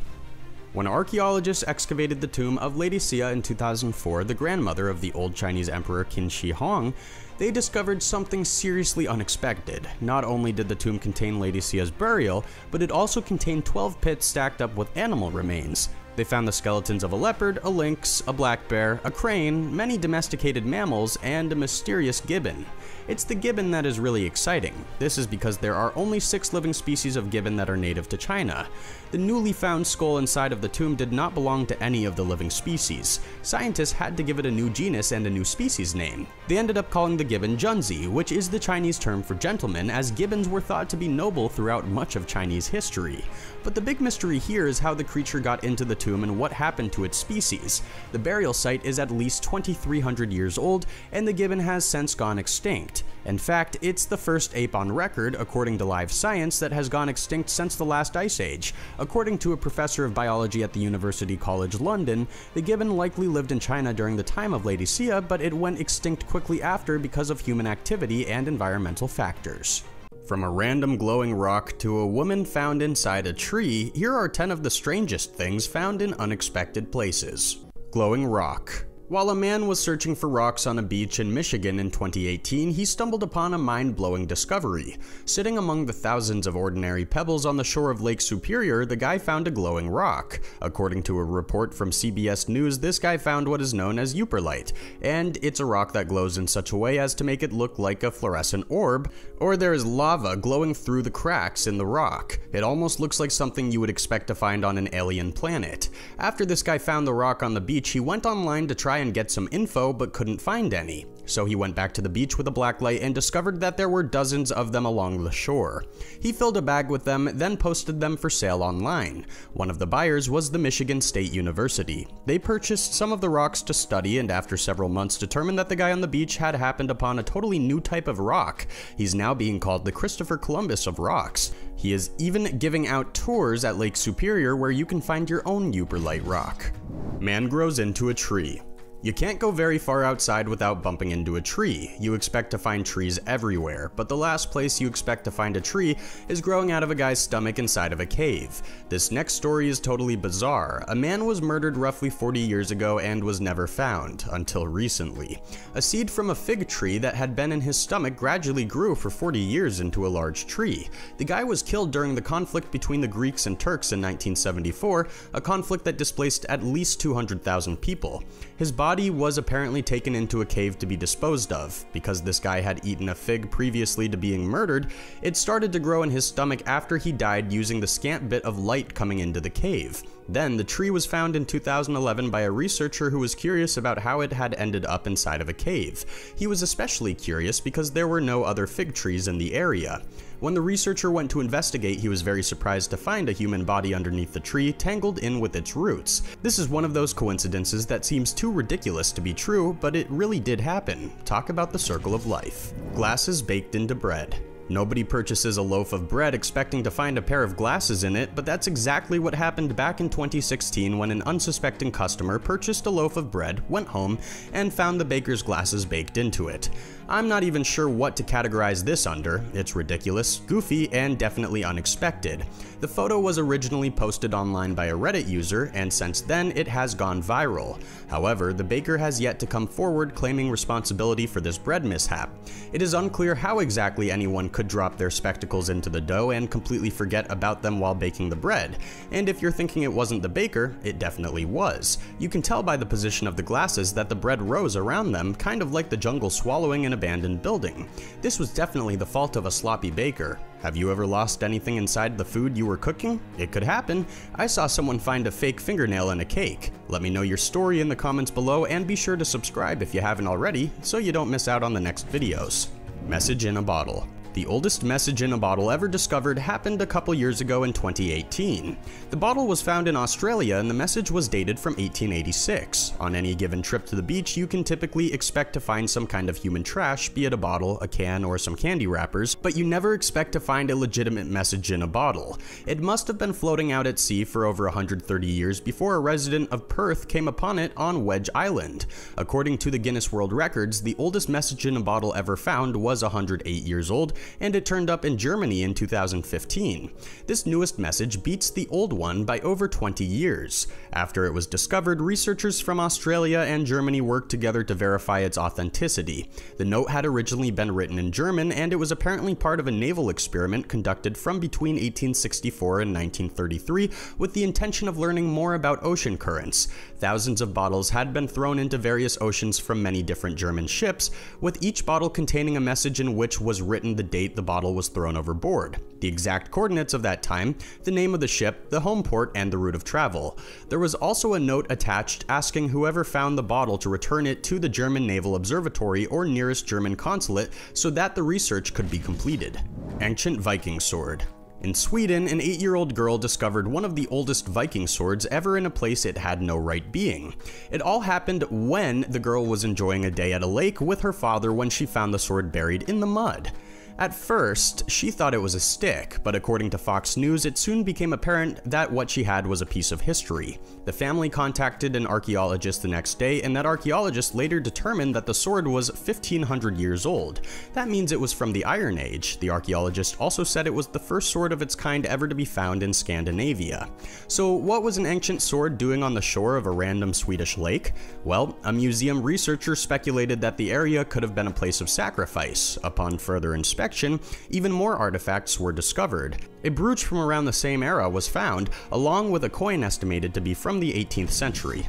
S1: when archaeologists excavated the tomb of Lady Xia in 2004, the grandmother of the old Chinese emperor Qin Shi Huang, they discovered something seriously unexpected. Not only did the tomb contain Lady Xia's burial, but it also contained 12 pits stacked up with animal remains. They found the skeletons of a leopard, a lynx, a black bear, a crane, many domesticated mammals, and a mysterious gibbon. It's the gibbon that is really exciting. This is because there are only six living species of gibbon that are native to China. The newly found skull inside of the tomb did not belong to any of the living species. Scientists had to give it a new genus and a new species name. They ended up calling the gibbon Junzi, which is the Chinese term for gentleman, as gibbons were thought to be noble throughout much of Chinese history. But the big mystery here is how the creature got into the tomb and what happened to its species. The burial site is at least 2300 years old, and the gibbon has since gone extinct. In fact, it's the first ape on record, according to Live Science, that has gone extinct since the last ice age. According to a professor of biology at the University College London, the gibbon likely lived in China during the time of Lady Laodicea, but it went extinct quickly after because of human activity and environmental factors. From a random glowing rock to a woman found inside a tree, here are 10 of the strangest things found in unexpected places. Glowing rock. While a man was searching for rocks on a beach in Michigan in 2018, he stumbled upon a mind-blowing discovery. Sitting among the thousands of ordinary pebbles on the shore of Lake Superior, the guy found a glowing rock. According to a report from CBS News, this guy found what is known as Yooperlite, and it's a rock that glows in such a way as to make it look like a fluorescent orb, or there is lava glowing through the cracks in the rock. It almost looks like something you would expect to find on an alien planet. After this guy found the rock on the beach, he went online to try try and get some info but couldn't find any. So he went back to the beach with a blacklight and discovered that there were dozens of them along the shore. He filled a bag with them, then posted them for sale online. One of the buyers was the Michigan State University. They purchased some of the rocks to study and after several months determined that the guy on the beach had happened upon a totally new type of rock. He's now being called the Christopher Columbus of rocks. He is even giving out tours at Lake Superior where you can find your own Yooperlite rock. Man grows into a tree. You can't go very far outside without bumping into a tree. You expect to find trees everywhere, but the last place you expect to find a tree is growing out of a guy's stomach inside of a cave. This next story is totally bizarre. A man was murdered roughly 40 years ago and was never found, until recently. A seed from a fig tree that had been in his stomach gradually grew for 40 years into a large tree. The guy was killed during the conflict between the Greeks and Turks in 1974, a conflict that displaced at least 200,000 people. His body body was apparently taken into a cave to be disposed of. Because this guy had eaten a fig previously to being murdered, it started to grow in his stomach after he died using the scant bit of light coming into the cave. Then, the tree was found in 2011 by a researcher who was curious about how it had ended up inside of a cave. He was especially curious because there were no other fig trees in the area. When the researcher went to investigate, he was very surprised to find a human body underneath the tree tangled in with its roots. This is one of those coincidences that seems too ridiculous to be true, but it really did happen. Talk about the circle of life. Glasses baked into bread. Nobody purchases a loaf of bread expecting to find a pair of glasses in it, but that's exactly what happened back in 2016 when an unsuspecting customer purchased a loaf of bread, went home, and found the baker's glasses baked into it. I'm not even sure what to categorize this under. It's ridiculous, goofy, and definitely unexpected. The photo was originally posted online by a Reddit user, and since then it has gone viral. However, the baker has yet to come forward claiming responsibility for this bread mishap. It is unclear how exactly anyone could drop their spectacles into the dough and completely forget about them while baking the bread. And if you're thinking it wasn't the baker, it definitely was. You can tell by the position of the glasses that the bread rose around them, kind of like the jungle swallowing an abandoned building. This was definitely the fault of a sloppy baker. Have you ever lost anything inside the food you were cooking? It could happen. I saw someone find a fake fingernail in a cake. Let me know your story in the comments below and be sure to subscribe if you haven't already so you don't miss out on the next videos. Message in a bottle. The oldest message in a bottle ever discovered happened a couple years ago in 2018. The bottle was found in Australia and the message was dated from 1886. On any given trip to the beach, you can typically expect to find some kind of human trash, be it a bottle, a can, or some candy wrappers, but you never expect to find a legitimate message in a bottle. It must have been floating out at sea for over 130 years before a resident of Perth came upon it on Wedge Island. According to the Guinness World Records, the oldest message in a bottle ever found was 108 years old and it turned up in Germany in 2015. This newest message beats the old one by over 20 years. After it was discovered, researchers from Australia and Germany worked together to verify its authenticity. The note had originally been written in German, and it was apparently part of a naval experiment conducted from between 1864 and 1933 with the intention of learning more about ocean currents. Thousands of bottles had been thrown into various oceans from many different German ships, with each bottle containing a message in which was written the date the bottle was thrown overboard, the exact coordinates of that time, the name of the ship, the home port, and the route of travel. There was also a note attached asking whoever found the bottle to return it to the German Naval Observatory or nearest German consulate so that the research could be completed. Ancient Viking Sword in Sweden, an 8-year-old girl discovered one of the oldest Viking swords ever in a place it had no right being. It all happened when the girl was enjoying a day at a lake with her father when she found the sword buried in the mud. At first, she thought it was a stick, but according to Fox News, it soon became apparent that what she had was a piece of history. The family contacted an archaeologist the next day, and that archaeologist later determined that the sword was 1500 years old. That means it was from the Iron Age. The archaeologist also said it was the first sword of its kind ever to be found in Scandinavia. So, what was an ancient sword doing on the shore of a random Swedish lake? Well, a museum researcher speculated that the area could have been a place of sacrifice. Upon further inspection, even more artifacts were discovered. A brooch from around the same era was found, along with a coin estimated to be from the 18th century.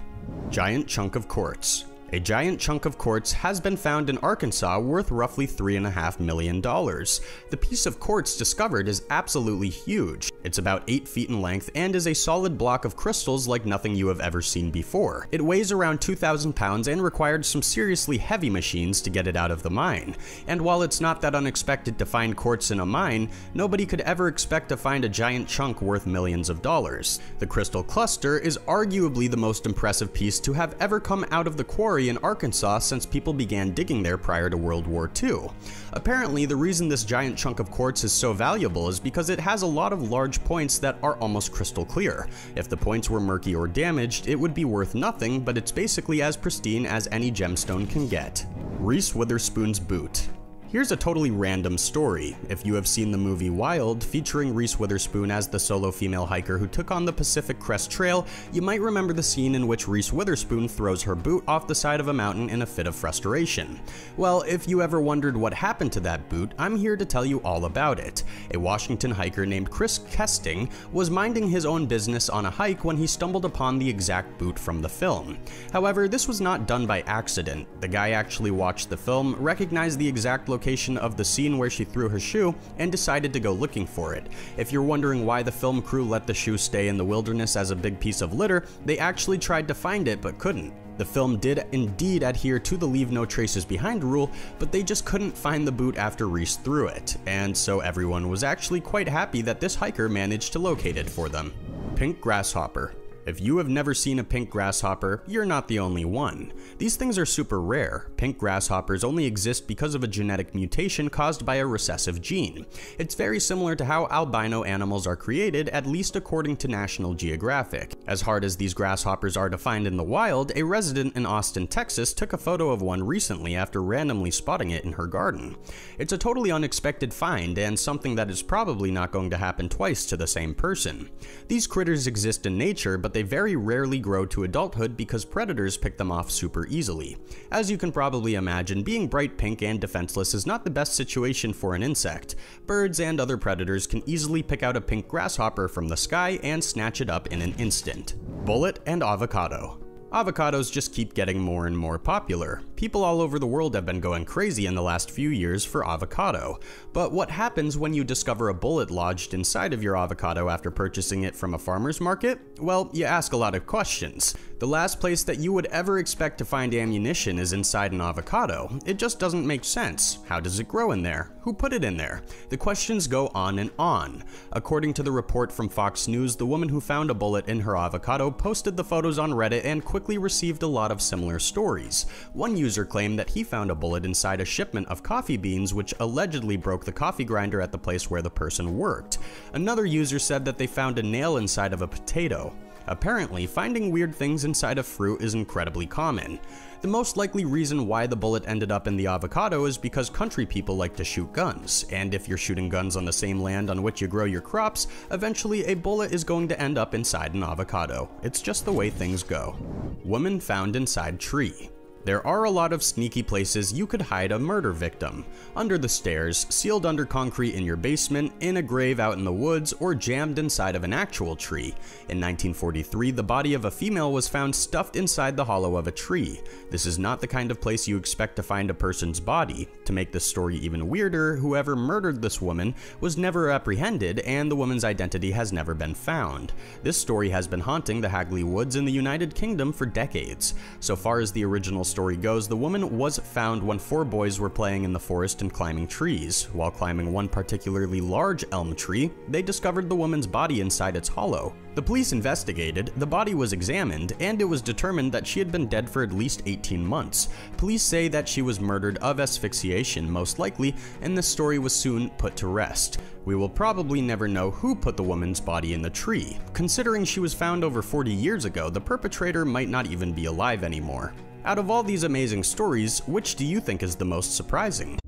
S1: Giant chunk of quartz. A giant chunk of quartz has been found in Arkansas worth roughly $3.5 million. The piece of quartz discovered is absolutely huge. It's about 8 feet in length and is a solid block of crystals like nothing you have ever seen before. It weighs around 2,000 pounds and required some seriously heavy machines to get it out of the mine. And while it's not that unexpected to find quartz in a mine, nobody could ever expect to find a giant chunk worth millions of dollars. The crystal cluster is arguably the most impressive piece to have ever come out of the quarry in Arkansas since people began digging there prior to World War II. Apparently, the reason this giant chunk of quartz is so valuable is because it has a lot of large points that are almost crystal clear. If the points were murky or damaged, it would be worth nothing, but it's basically as pristine as any gemstone can get. Reese Witherspoon's boot. Here's a totally random story. If you have seen the movie Wild, featuring Reese Witherspoon as the solo female hiker who took on the Pacific Crest Trail, you might remember the scene in which Reese Witherspoon throws her boot off the side of a mountain in a fit of frustration. Well, if you ever wondered what happened to that boot, I'm here to tell you all about it. A Washington hiker named Chris Kesting was minding his own business on a hike when he stumbled upon the exact boot from the film. However, this was not done by accident. The guy actually watched the film, recognized the exact location of the scene where she threw her shoe, and decided to go looking for it. If you're wondering why the film crew let the shoe stay in the wilderness as a big piece of litter, they actually tried to find it but couldn't. The film did indeed adhere to the leave no traces behind rule, but they just couldn't find the boot after Reese threw it, and so everyone was actually quite happy that this hiker managed to locate it for them. Pink Grasshopper if you have never seen a pink grasshopper, you're not the only one. These things are super rare. Pink grasshoppers only exist because of a genetic mutation caused by a recessive gene. It's very similar to how albino animals are created, at least according to National Geographic. As hard as these grasshoppers are to find in the wild, a resident in Austin, Texas took a photo of one recently after randomly spotting it in her garden. It's a totally unexpected find and something that is probably not going to happen twice to the same person. These critters exist in nature, but they very rarely grow to adulthood because predators pick them off super easily. As you can probably imagine, being bright pink and defenseless is not the best situation for an insect. Birds and other predators can easily pick out a pink grasshopper from the sky and snatch it up in an instant. Bullet and avocado. Avocados just keep getting more and more popular. People all over the world have been going crazy in the last few years for avocado. But what happens when you discover a bullet lodged inside of your avocado after purchasing it from a farmer's market? Well, you ask a lot of questions. The last place that you would ever expect to find ammunition is inside an avocado. It just doesn't make sense. How does it grow in there? Who put it in there? The questions go on and on. According to the report from Fox News, the woman who found a bullet in her avocado posted the photos on Reddit and quickly received a lot of similar stories. One user claimed that he found a bullet inside a shipment of coffee beans which allegedly broke the coffee grinder at the place where the person worked. Another user said that they found a nail inside of a potato. Apparently, finding weird things inside of fruit is incredibly common. The most likely reason why the bullet ended up in the avocado is because country people like to shoot guns, and if you're shooting guns on the same land on which you grow your crops, eventually a bullet is going to end up inside an avocado. It's just the way things go. Woman found inside tree. There are a lot of sneaky places you could hide a murder victim. Under the stairs, sealed under concrete in your basement, in a grave out in the woods, or jammed inside of an actual tree. In 1943, the body of a female was found stuffed inside the hollow of a tree. This is not the kind of place you expect to find a person's body. To make this story even weirder, whoever murdered this woman was never apprehended and the woman's identity has never been found. This story has been haunting the Hagley Woods in the United Kingdom for decades. So far as the original story goes, the woman was found when four boys were playing in the forest and climbing trees. While climbing one particularly large elm tree, they discovered the woman's body inside its hollow. The police investigated, the body was examined, and it was determined that she had been dead for at least 18 months. Police say that she was murdered of asphyxiation, most likely, and the story was soon put to rest. We will probably never know who put the woman's body in the tree. Considering she was found over 40 years ago, the perpetrator might not even be alive anymore. Out of all these amazing stories, which do you think is the most surprising?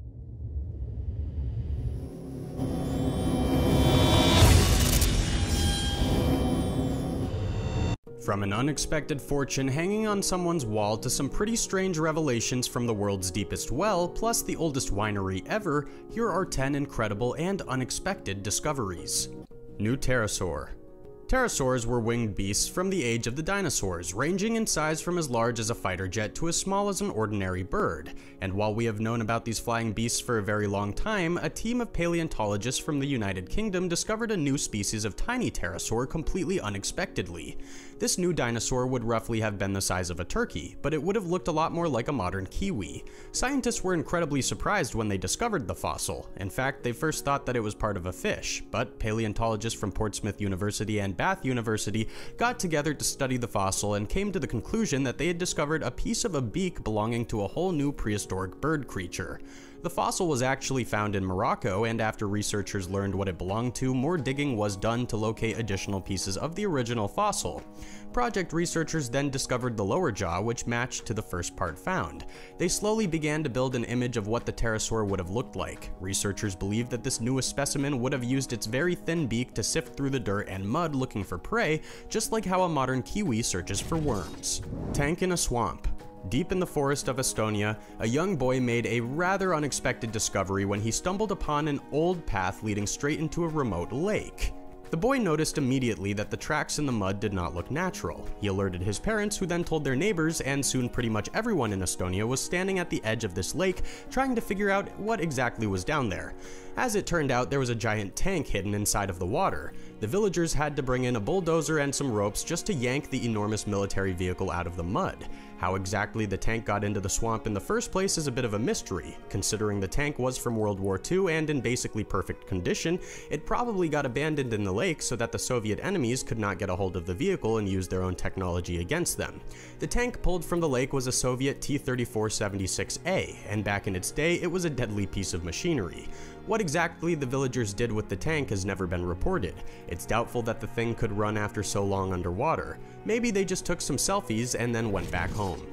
S1: From an unexpected fortune hanging on someone's wall to some pretty strange revelations from the world's deepest well, plus the oldest winery ever, here are 10 incredible and unexpected discoveries. New Pterosaur Pterosaurs were winged beasts from the age of the dinosaurs, ranging in size from as large as a fighter jet to as small as an ordinary bird. And while we have known about these flying beasts for a very long time, a team of paleontologists from the United Kingdom discovered a new species of tiny pterosaur completely unexpectedly. This new dinosaur would roughly have been the size of a turkey, but it would have looked a lot more like a modern kiwi. Scientists were incredibly surprised when they discovered the fossil. In fact, they first thought that it was part of a fish, but paleontologists from Portsmouth University and Bath University got together to study the fossil and came to the conclusion that they had discovered a piece of a beak belonging to a whole new prehistoric bird creature. The fossil was actually found in Morocco, and after researchers learned what it belonged to, more digging was done to locate additional pieces of the original fossil. Project researchers then discovered the lower jaw, which matched to the first part found. They slowly began to build an image of what the pterosaur would have looked like. Researchers believe that this newest specimen would have used its very thin beak to sift through the dirt and mud looking for prey, just like how a modern kiwi searches for worms. Tank in a swamp. Deep in the forest of Estonia, a young boy made a rather unexpected discovery when he stumbled upon an old path leading straight into a remote lake. The boy noticed immediately that the tracks in the mud did not look natural. He alerted his parents, who then told their neighbors, and soon pretty much everyone in Estonia was standing at the edge of this lake trying to figure out what exactly was down there. As it turned out, there was a giant tank hidden inside of the water. The villagers had to bring in a bulldozer and some ropes just to yank the enormous military vehicle out of the mud. How exactly the tank got into the swamp in the first place is a bit of a mystery. Considering the tank was from World War II and in basically perfect condition, it probably got abandoned in the lake so that the Soviet enemies could not get a hold of the vehicle and use their own technology against them. The tank pulled from the lake was a Soviet T-3476A, and back in its day, it was a deadly piece of machinery. What exactly the villagers did with the tank has never been reported. It's doubtful that the thing could run after so long underwater. Maybe they just took some selfies and then went back home.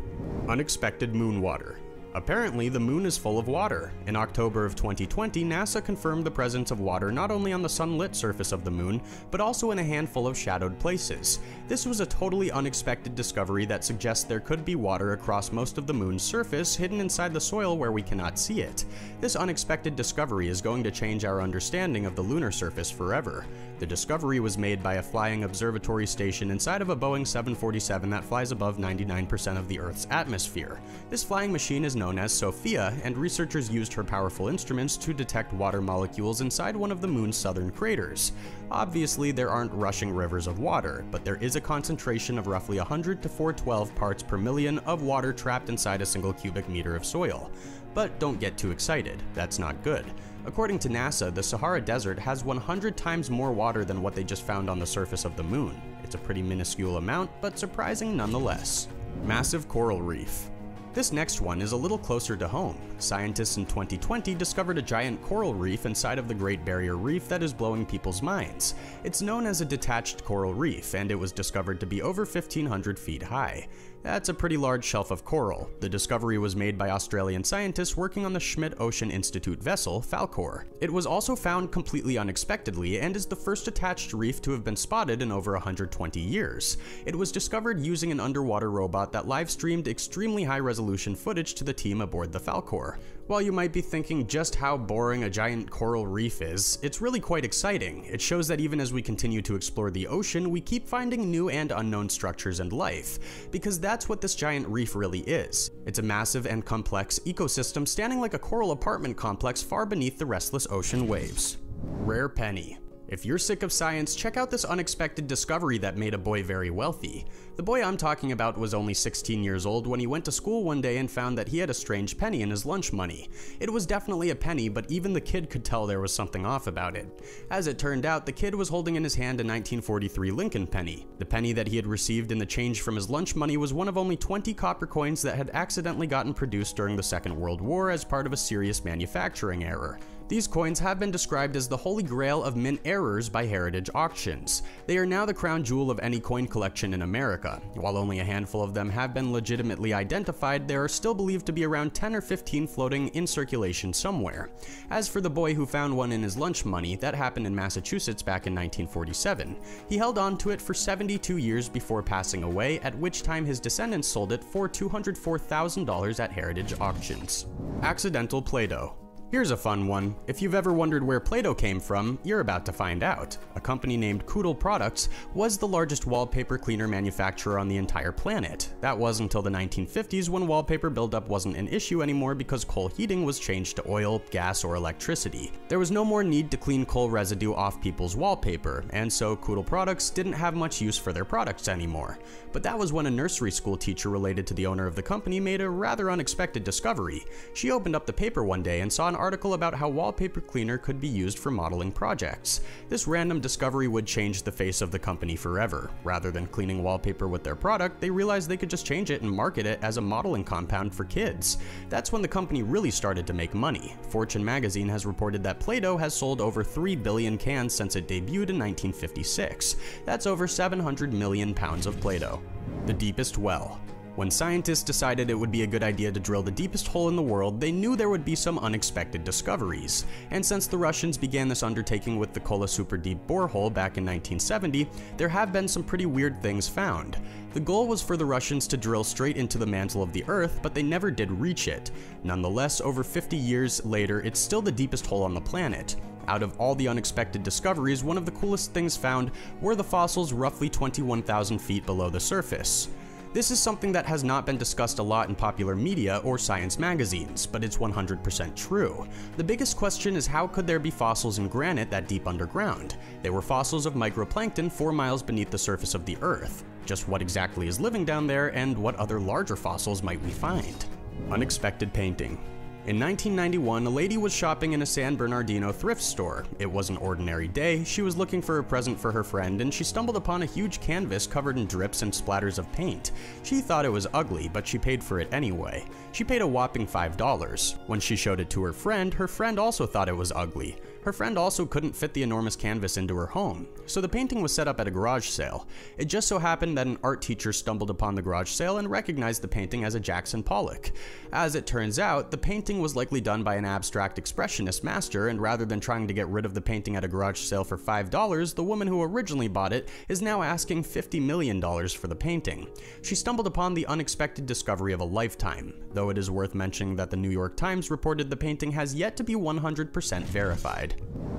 S1: Unexpected moon water. Apparently, the moon is full of water. In October of 2020, NASA confirmed the presence of water not only on the sunlit surface of the moon, but also in a handful of shadowed places. This was a totally unexpected discovery that suggests there could be water across most of the moon's surface, hidden inside the soil where we cannot see it. This unexpected discovery is going to change our understanding of the lunar surface forever. The discovery was made by a flying observatory station inside of a Boeing 747 that flies above 99% of the Earth's atmosphere. This flying machine is known as SOFIA, and researchers used her powerful instruments to detect water molecules inside one of the moon's southern craters. Obviously, there aren't rushing rivers of water, but there is a concentration of roughly 100 to 412 parts per million of water trapped inside a single cubic meter of soil. But don't get too excited, that's not good. According to NASA, the Sahara Desert has 100 times more water than what they just found on the surface of the moon. It's a pretty minuscule amount, but surprising nonetheless. Massive coral reef. This next one is a little closer to home. Scientists in 2020 discovered a giant coral reef inside of the Great Barrier Reef that is blowing people's minds. It's known as a detached coral reef, and it was discovered to be over 1,500 feet high. That's a pretty large shelf of coral. The discovery was made by Australian scientists working on the Schmidt Ocean Institute vessel, Falkor. It was also found completely unexpectedly and is the first attached reef to have been spotted in over 120 years. It was discovered using an underwater robot that live streamed extremely high resolution footage to the team aboard the Falkor. While you might be thinking just how boring a giant coral reef is, it's really quite exciting. It shows that even as we continue to explore the ocean, we keep finding new and unknown structures and life, because that's what this giant reef really is. It's a massive and complex ecosystem standing like a coral apartment complex far beneath the restless ocean waves. Rare Penny if you're sick of science, check out this unexpected discovery that made a boy very wealthy. The boy I'm talking about was only 16 years old when he went to school one day and found that he had a strange penny in his lunch money. It was definitely a penny, but even the kid could tell there was something off about it. As it turned out, the kid was holding in his hand a 1943 Lincoln penny. The penny that he had received in the change from his lunch money was one of only 20 copper coins that had accidentally gotten produced during the Second World War as part of a serious manufacturing error. These coins have been described as the holy grail of mint errors by Heritage Auctions. They are now the crown jewel of any coin collection in America. While only a handful of them have been legitimately identified, there are still believed to be around 10 or 15 floating in circulation somewhere. As for the boy who found one in his lunch money, that happened in Massachusetts back in 1947. He held on to it for 72 years before passing away, at which time his descendants sold it for $204,000 at Heritage Auctions. Accidental Play-Doh Here's a fun one. If you've ever wondered where Play-Doh came from, you're about to find out. A company named Kutol Products was the largest wallpaper cleaner manufacturer on the entire planet. That was until the 1950s when wallpaper buildup wasn't an issue anymore because coal heating was changed to oil, gas, or electricity. There was no more need to clean coal residue off people's wallpaper, and so Kutol Products didn't have much use for their products anymore. But that was when a nursery school teacher related to the owner of the company made a rather unexpected discovery. She opened up the paper one day and saw an article about how wallpaper cleaner could be used for modeling projects. This random discovery would change the face of the company forever. Rather than cleaning wallpaper with their product, they realized they could just change it and market it as a modeling compound for kids. That's when the company really started to make money. Fortune magazine has reported that Play-Doh has sold over 3 billion cans since it debuted in 1956. That's over 700 million pounds of Play-Doh. The deepest well. When scientists decided it would be a good idea to drill the deepest hole in the world, they knew there would be some unexpected discoveries. And since the Russians began this undertaking with the Kola Super Deep borehole back in 1970, there have been some pretty weird things found. The goal was for the Russians to drill straight into the mantle of the Earth, but they never did reach it. Nonetheless, over 50 years later, it's still the deepest hole on the planet. Out of all the unexpected discoveries, one of the coolest things found were the fossils roughly 21,000 feet below the surface. This is something that has not been discussed a lot in popular media or science magazines, but it's 100% true. The biggest question is how could there be fossils in granite that deep underground? They were fossils of microplankton 4 miles beneath the surface of the Earth. Just what exactly is living down there, and what other larger fossils might we find? Unexpected painting. In 1991, a lady was shopping in a San Bernardino thrift store. It was an ordinary day, she was looking for a present for her friend, and she stumbled upon a huge canvas covered in drips and splatters of paint. She thought it was ugly, but she paid for it anyway. She paid a whopping $5. When she showed it to her friend, her friend also thought it was ugly. Her friend also couldn't fit the enormous canvas into her home, so the painting was set up at a garage sale. It just so happened that an art teacher stumbled upon the garage sale and recognized the painting as a Jackson Pollock. As it turns out, the painting was likely done by an abstract expressionist master, and rather than trying to get rid of the painting at a garage sale for $5, the woman who originally bought it is now asking $50 million for the painting. She stumbled upon the unexpected discovery of a lifetime, though it is worth mentioning that the New York Times reported the painting has yet to be 100% verified.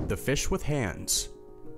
S1: The fish with hands.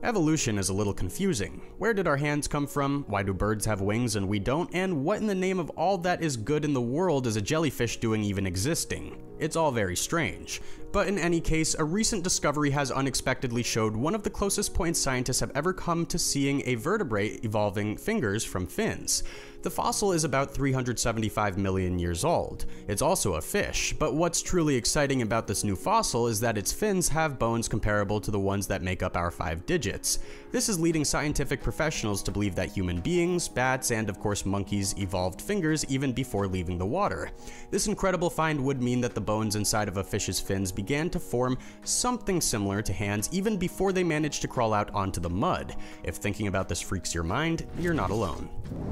S1: Evolution is a little confusing. Where did our hands come from? Why do birds have wings and we don't? And what in the name of all that is good in the world is a jellyfish doing even existing? It's all very strange. But in any case, a recent discovery has unexpectedly showed one of the closest points scientists have ever come to seeing a vertebrate evolving fingers from fins. The fossil is about 375 million years old. It's also a fish, but what's truly exciting about this new fossil is that its fins have bones comparable to the ones that make up our five digits. This is leading scientific professionals to believe that human beings, bats, and of course monkeys evolved fingers even before leaving the water. This incredible find would mean that the bones inside of a fish's fins began to form something similar to hands even before they managed to crawl out onto the mud. If thinking about this freaks your mind, you're not alone.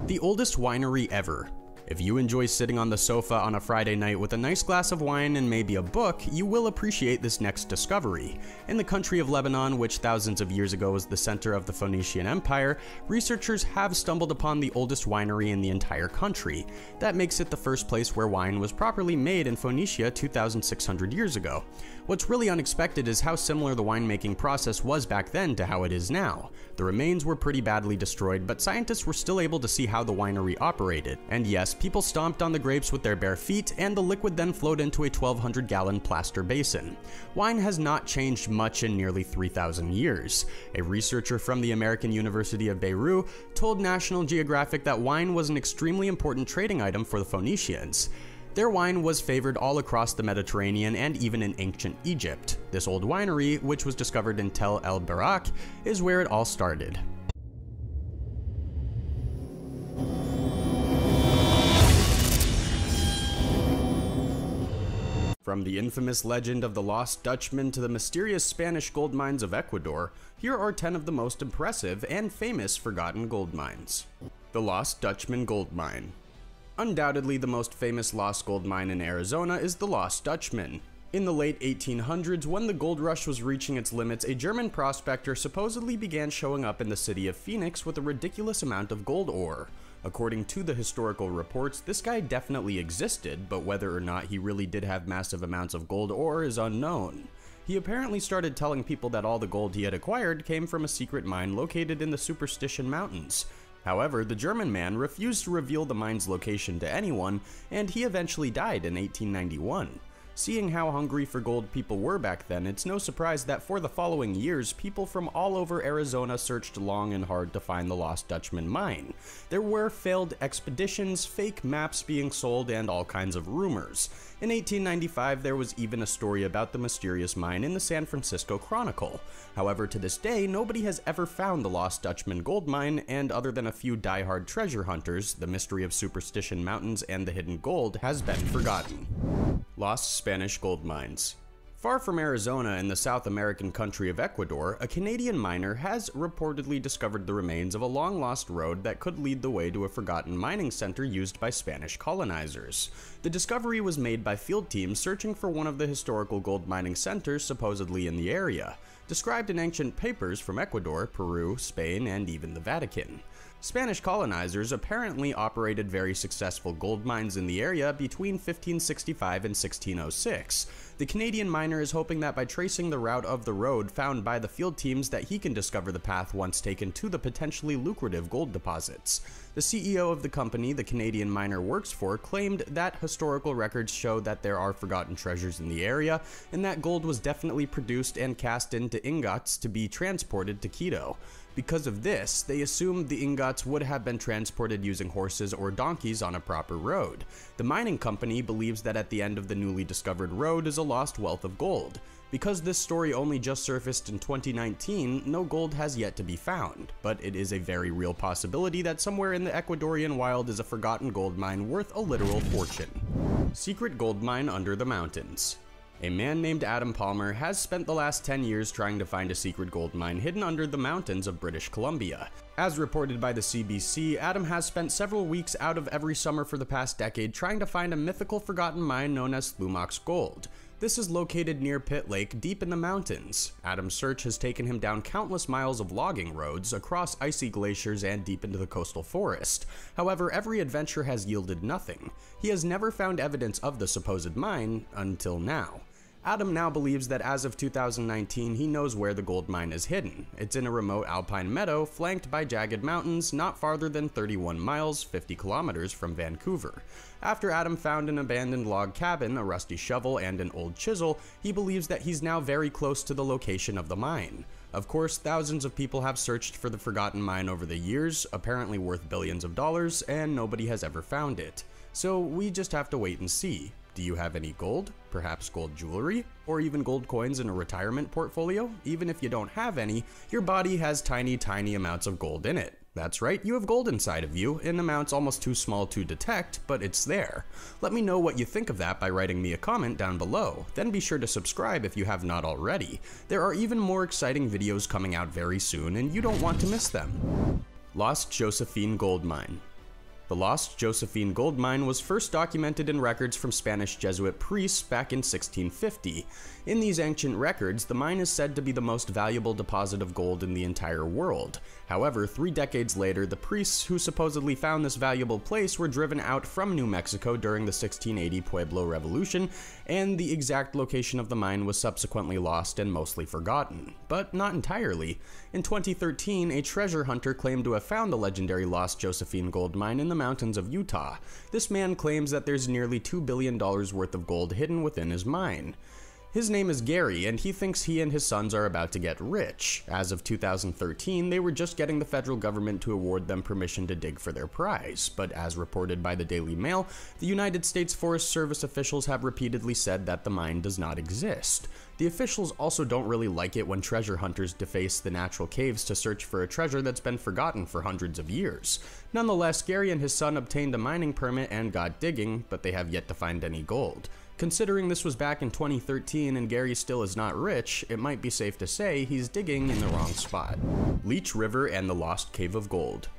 S1: The oldest winery ever. If you enjoy sitting on the sofa on a Friday night with a nice glass of wine and maybe a book, you will appreciate this next discovery. In the country of Lebanon, which thousands of years ago was the center of the Phoenician Empire, researchers have stumbled upon the oldest winery in the entire country. That makes it the first place where wine was properly made in Phoenicia 2,600 years ago. What's really unexpected is how similar the winemaking process was back then to how it is now. The remains were pretty badly destroyed, but scientists were still able to see how the winery operated. And yes, people stomped on the grapes with their bare feet, and the liquid then flowed into a 1200 gallon plaster basin. Wine has not changed much in nearly 3,000 years. A researcher from the American University of Beirut told National Geographic that wine was an extremely important trading item for the Phoenicians. Their wine was favored all across the Mediterranean and even in ancient Egypt. This old winery, which was discovered in Tell el-Burak, is where it all started. From the infamous legend of the Lost Dutchman to the mysterious Spanish gold mines of Ecuador, here are 10 of the most impressive and famous forgotten gold mines. The Lost Dutchman Gold Mine. Undoubtedly the most famous lost gold mine in Arizona is the Lost Dutchman. In the late 1800s, when the gold rush was reaching its limits, a German prospector supposedly began showing up in the city of Phoenix with a ridiculous amount of gold ore. According to the historical reports, this guy definitely existed, but whether or not he really did have massive amounts of gold ore is unknown. He apparently started telling people that all the gold he had acquired came from a secret mine located in the Superstition Mountains. However, the German man refused to reveal the mine's location to anyone, and he eventually died in 1891. Seeing how hungry for gold people were back then, it's no surprise that for the following years, people from all over Arizona searched long and hard to find the Lost Dutchman mine. There were failed expeditions, fake maps being sold, and all kinds of rumors. In 1895, there was even a story about the mysterious mine in the San Francisco Chronicle. However, to this day, nobody has ever found the Lost Dutchman gold mine, and other than a few die-hard treasure hunters, the mystery of Superstition Mountains and the hidden gold has been forgotten. Lost Spanish Gold Mines Far from Arizona in the South American country of Ecuador, a Canadian miner has reportedly discovered the remains of a long lost road that could lead the way to a forgotten mining center used by Spanish colonizers. The discovery was made by field teams searching for one of the historical gold mining centers supposedly in the area, described in ancient papers from Ecuador, Peru, Spain, and even the Vatican. Spanish colonizers apparently operated very successful gold mines in the area between 1565 and 1606. The Canadian miner is hoping that by tracing the route of the road found by the field teams that he can discover the path once taken to the potentially lucrative gold deposits. The CEO of the company the Canadian miner works for claimed that historical records show that there are forgotten treasures in the area, and that gold was definitely produced and cast into ingots to be transported to Quito. Because of this, they assumed the ingots would have been transported using horses or donkeys on a proper road. The mining company believes that at the end of the newly discovered road is a lost wealth of gold. Because this story only just surfaced in 2019, no gold has yet to be found, but it is a very real possibility that somewhere in the Ecuadorian wild is a forgotten gold mine worth a literal fortune. Secret gold mine under the mountains. A man named Adam Palmer has spent the last 10 years trying to find a secret gold mine hidden under the mountains of British Columbia. As reported by the CBC, Adam has spent several weeks out of every summer for the past decade trying to find a mythical forgotten mine known as Slumach's Gold. This is located near Pitt Lake, deep in the mountains. Adam's search has taken him down countless miles of logging roads, across icy glaciers, and deep into the coastal forest. However, every adventure has yielded nothing. He has never found evidence of the supposed mine until now. Adam now believes that as of 2019, he knows where the gold mine is hidden. It's in a remote alpine meadow flanked by jagged mountains not farther than 31 miles, 50 kilometers from Vancouver. After Adam found an abandoned log cabin, a rusty shovel, and an old chisel, he believes that he's now very close to the location of the mine. Of course, thousands of people have searched for the forgotten mine over the years, apparently worth billions of dollars, and nobody has ever found it. So we just have to wait and see. Do you have any gold? Perhaps gold jewelry? Or even gold coins in a retirement portfolio? Even if you don't have any, your body has tiny, tiny amounts of gold in it. That's right, you have gold inside of you, in amounts almost too small to detect, but it's there. Let me know what you think of that by writing me a comment down below. Then be sure to subscribe if you have not already. There are even more exciting videos coming out very soon, and you don't want to miss them. Lost Josephine Gold Mine the lost Josephine gold mine was first documented in records from Spanish Jesuit priests back in 1650. In these ancient records, the mine is said to be the most valuable deposit of gold in the entire world. However, three decades later, the priests who supposedly found this valuable place were driven out from New Mexico during the 1680 Pueblo Revolution, and the exact location of the mine was subsequently lost and mostly forgotten. But not entirely. In 2013, a treasure hunter claimed to have found the legendary lost Josephine gold mine in the mountains of Utah. This man claims that there's nearly $2 billion worth of gold hidden within his mine. His name is Gary, and he thinks he and his sons are about to get rich. As of 2013, they were just getting the federal government to award them permission to dig for their prize, but as reported by the Daily Mail, the United States Forest Service officials have repeatedly said that the mine does not exist. The officials also don't really like it when treasure hunters deface the natural caves to search for a treasure that's been forgotten for hundreds of years. Nonetheless, Gary and his son obtained a mining permit and got digging, but they have yet to find any gold. Considering this was back in 2013 and Gary still is not rich, it might be safe to say he's digging in the wrong spot. Leech River and the Lost Cave of Gold.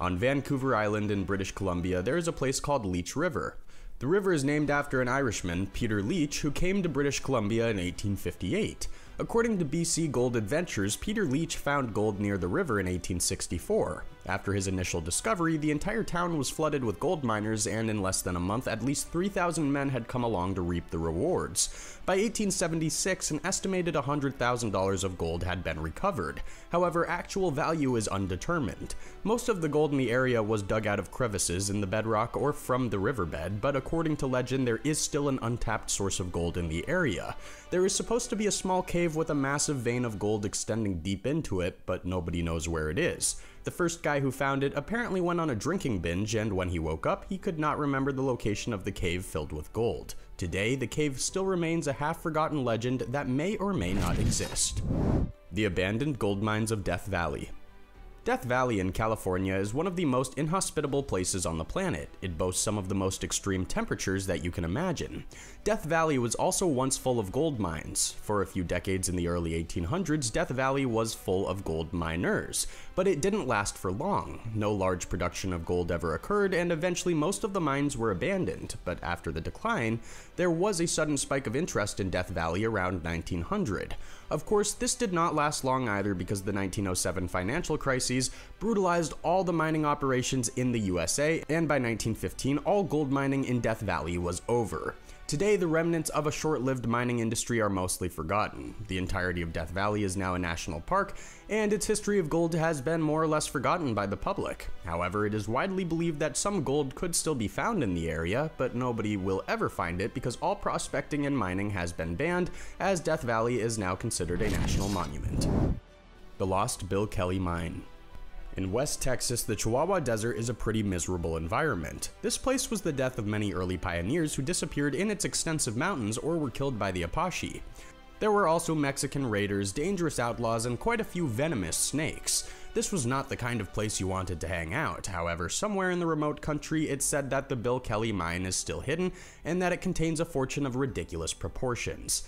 S1: On Vancouver Island in British Columbia, there is a place called Leech River. The river is named after an Irishman, Peter Leech, who came to British Columbia in 1858. According to BC Gold Adventures, Peter Leech found gold near the river in 1864. After his initial discovery, the entire town was flooded with gold miners, and in less than a month, at least 3,000 men had come along to reap the rewards. By 1876, an estimated $100,000 of gold had been recovered. However, actual value is undetermined. Most of the gold in the area was dug out of crevices in the bedrock or from the riverbed, but according to legend, there is still an untapped source of gold in the area. There is supposed to be a small cave with a massive vein of gold extending deep into it, but nobody knows where it is. The first guy who found it apparently went on a drinking binge, and when he woke up, he could not remember the location of the cave filled with gold. Today, the cave still remains a half forgotten legend that may or may not exist. The abandoned gold mines of Death Valley. Death Valley in California is one of the most inhospitable places on the planet. It boasts some of the most extreme temperatures that you can imagine. Death Valley was also once full of gold mines. For a few decades in the early 1800s, Death Valley was full of gold miners, but it didn't last for long. No large production of gold ever occurred, and eventually most of the mines were abandoned. But after the decline, there was a sudden spike of interest in Death Valley around 1900. Of course, this did not last long either because the 1907 financial crises brutalized all the mining operations in the USA, and by 1915, all gold mining in Death Valley was over. Today, the remnants of a short lived mining industry are mostly forgotten. The entirety of Death Valley is now a national park, and its history of gold has been more or less forgotten by the public. However, it is widely believed that some gold could still be found in the area, but nobody will ever find it because all prospecting and mining has been banned, as Death Valley is now considered a national monument. The Lost Bill Kelly Mine in West Texas, the Chihuahua Desert is a pretty miserable environment. This place was the death of many early pioneers who disappeared in its extensive mountains or were killed by the Apache. There were also Mexican raiders, dangerous outlaws, and quite a few venomous snakes. This was not the kind of place you wanted to hang out, however, somewhere in the remote country it's said that the Bill Kelly mine is still hidden and that it contains a fortune of ridiculous proportions.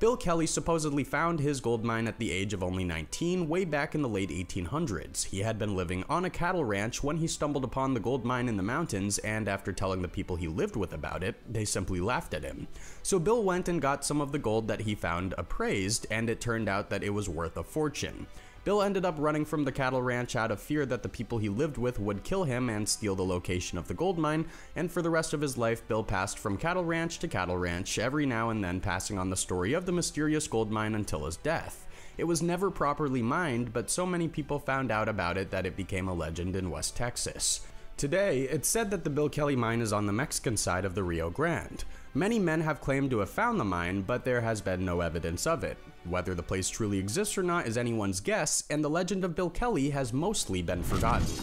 S1: Bill Kelly supposedly found his gold mine at the age of only 19 way back in the late 1800s. He had been living on a cattle ranch when he stumbled upon the gold mine in the mountains, and after telling the people he lived with about it, they simply laughed at him. So Bill went and got some of the gold that he found appraised, and it turned out that it was worth a fortune. Bill ended up running from the cattle ranch out of fear that the people he lived with would kill him and steal the location of the gold mine, and for the rest of his life, Bill passed from cattle ranch to cattle ranch, every now and then passing on the story of the mysterious gold mine until his death. It was never properly mined, but so many people found out about it that it became a legend in West Texas. Today, it's said that the Bill Kelly mine is on the Mexican side of the Rio Grande. Many men have claimed to have found the mine, but there has been no evidence of it. Whether the place truly exists or not is anyone's guess, and the legend of Bill Kelly has mostly been forgotten.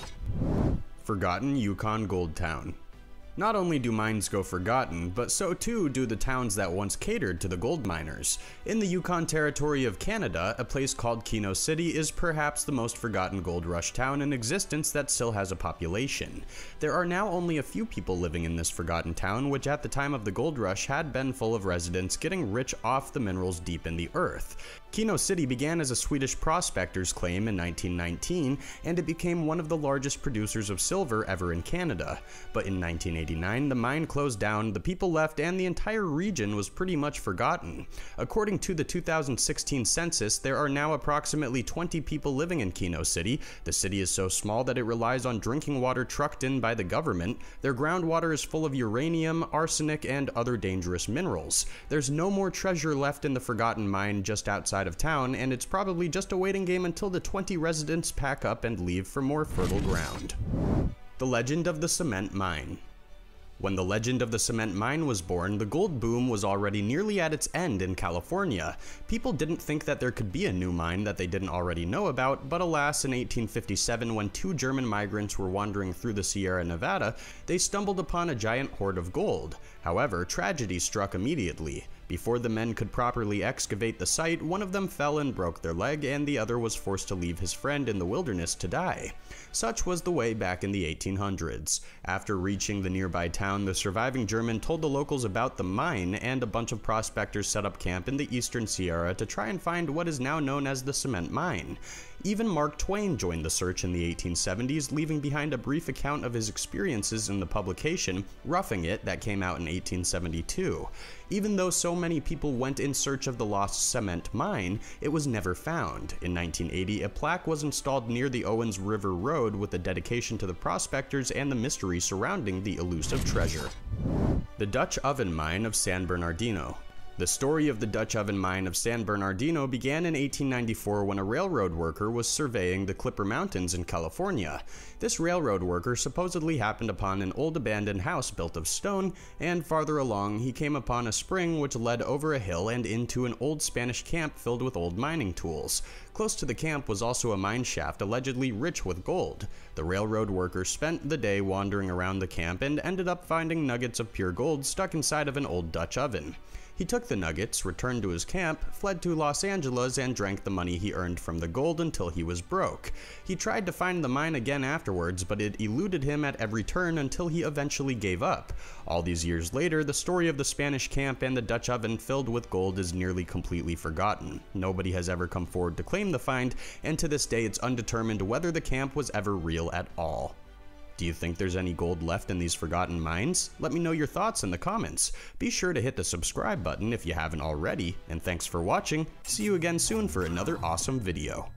S1: Forgotten Yukon Gold Town not only do mines go forgotten, but so too do the towns that once catered to the gold miners. In the Yukon Territory of Canada, a place called Keno City is perhaps the most forgotten gold rush town in existence that still has a population. There are now only a few people living in this forgotten town, which at the time of the gold rush had been full of residents getting rich off the minerals deep in the earth. Keno City began as a Swedish prospector's claim in 1919, and it became one of the largest producers of silver ever in Canada. But in 1989, the mine closed down, the people left, and the entire region was pretty much forgotten. According to the 2016 census, there are now approximately 20 people living in Keno City. The city is so small that it relies on drinking water trucked in by the government. Their groundwater is full of uranium, arsenic, and other dangerous minerals. There's no more treasure left in the forgotten mine just outside of town, and it's probably just a waiting game until the 20 residents pack up and leave for more fertile ground. The Legend of the Cement Mine when the legend of the cement mine was born, the gold boom was already nearly at its end in California. People didn't think that there could be a new mine that they didn't already know about, but alas, in 1857, when two German migrants were wandering through the Sierra Nevada, they stumbled upon a giant hoard of gold. However, tragedy struck immediately. Before the men could properly excavate the site, one of them fell and broke their leg, and the other was forced to leave his friend in the wilderness to die. Such was the way back in the 1800s. After reaching the nearby town, the surviving German told the locals about the mine, and a bunch of prospectors set up camp in the eastern Sierra to try and find what is now known as the cement mine. Even Mark Twain joined the search in the 1870s, leaving behind a brief account of his experiences in the publication Roughing It that came out in 1872. Even though so many people went in search of the lost cement mine, it was never found. In 1980, a plaque was installed near the Owens River Road with a dedication to the prospectors and the mystery surrounding the elusive treasure. The Dutch Oven Mine of San Bernardino the story of the Dutch oven mine of San Bernardino began in 1894 when a railroad worker was surveying the Clipper Mountains in California. This railroad worker supposedly happened upon an old abandoned house built of stone, and farther along he came upon a spring which led over a hill and into an old Spanish camp filled with old mining tools. Close to the camp was also a mine shaft allegedly rich with gold. The railroad worker spent the day wandering around the camp and ended up finding nuggets of pure gold stuck inside of an old Dutch oven. He took the nuggets, returned to his camp, fled to Los Angeles, and drank the money he earned from the gold until he was broke. He tried to find the mine again afterwards, but it eluded him at every turn until he eventually gave up. All these years later, the story of the Spanish camp and the Dutch oven filled with gold is nearly completely forgotten. Nobody has ever come forward to claim the find, and to this day it's undetermined whether the camp was ever real at all. Do you think there's any gold left in these forgotten mines? Let me know your thoughts in the comments. Be sure to hit the subscribe button if you haven't already, and thanks for watching. See you again soon for another awesome video.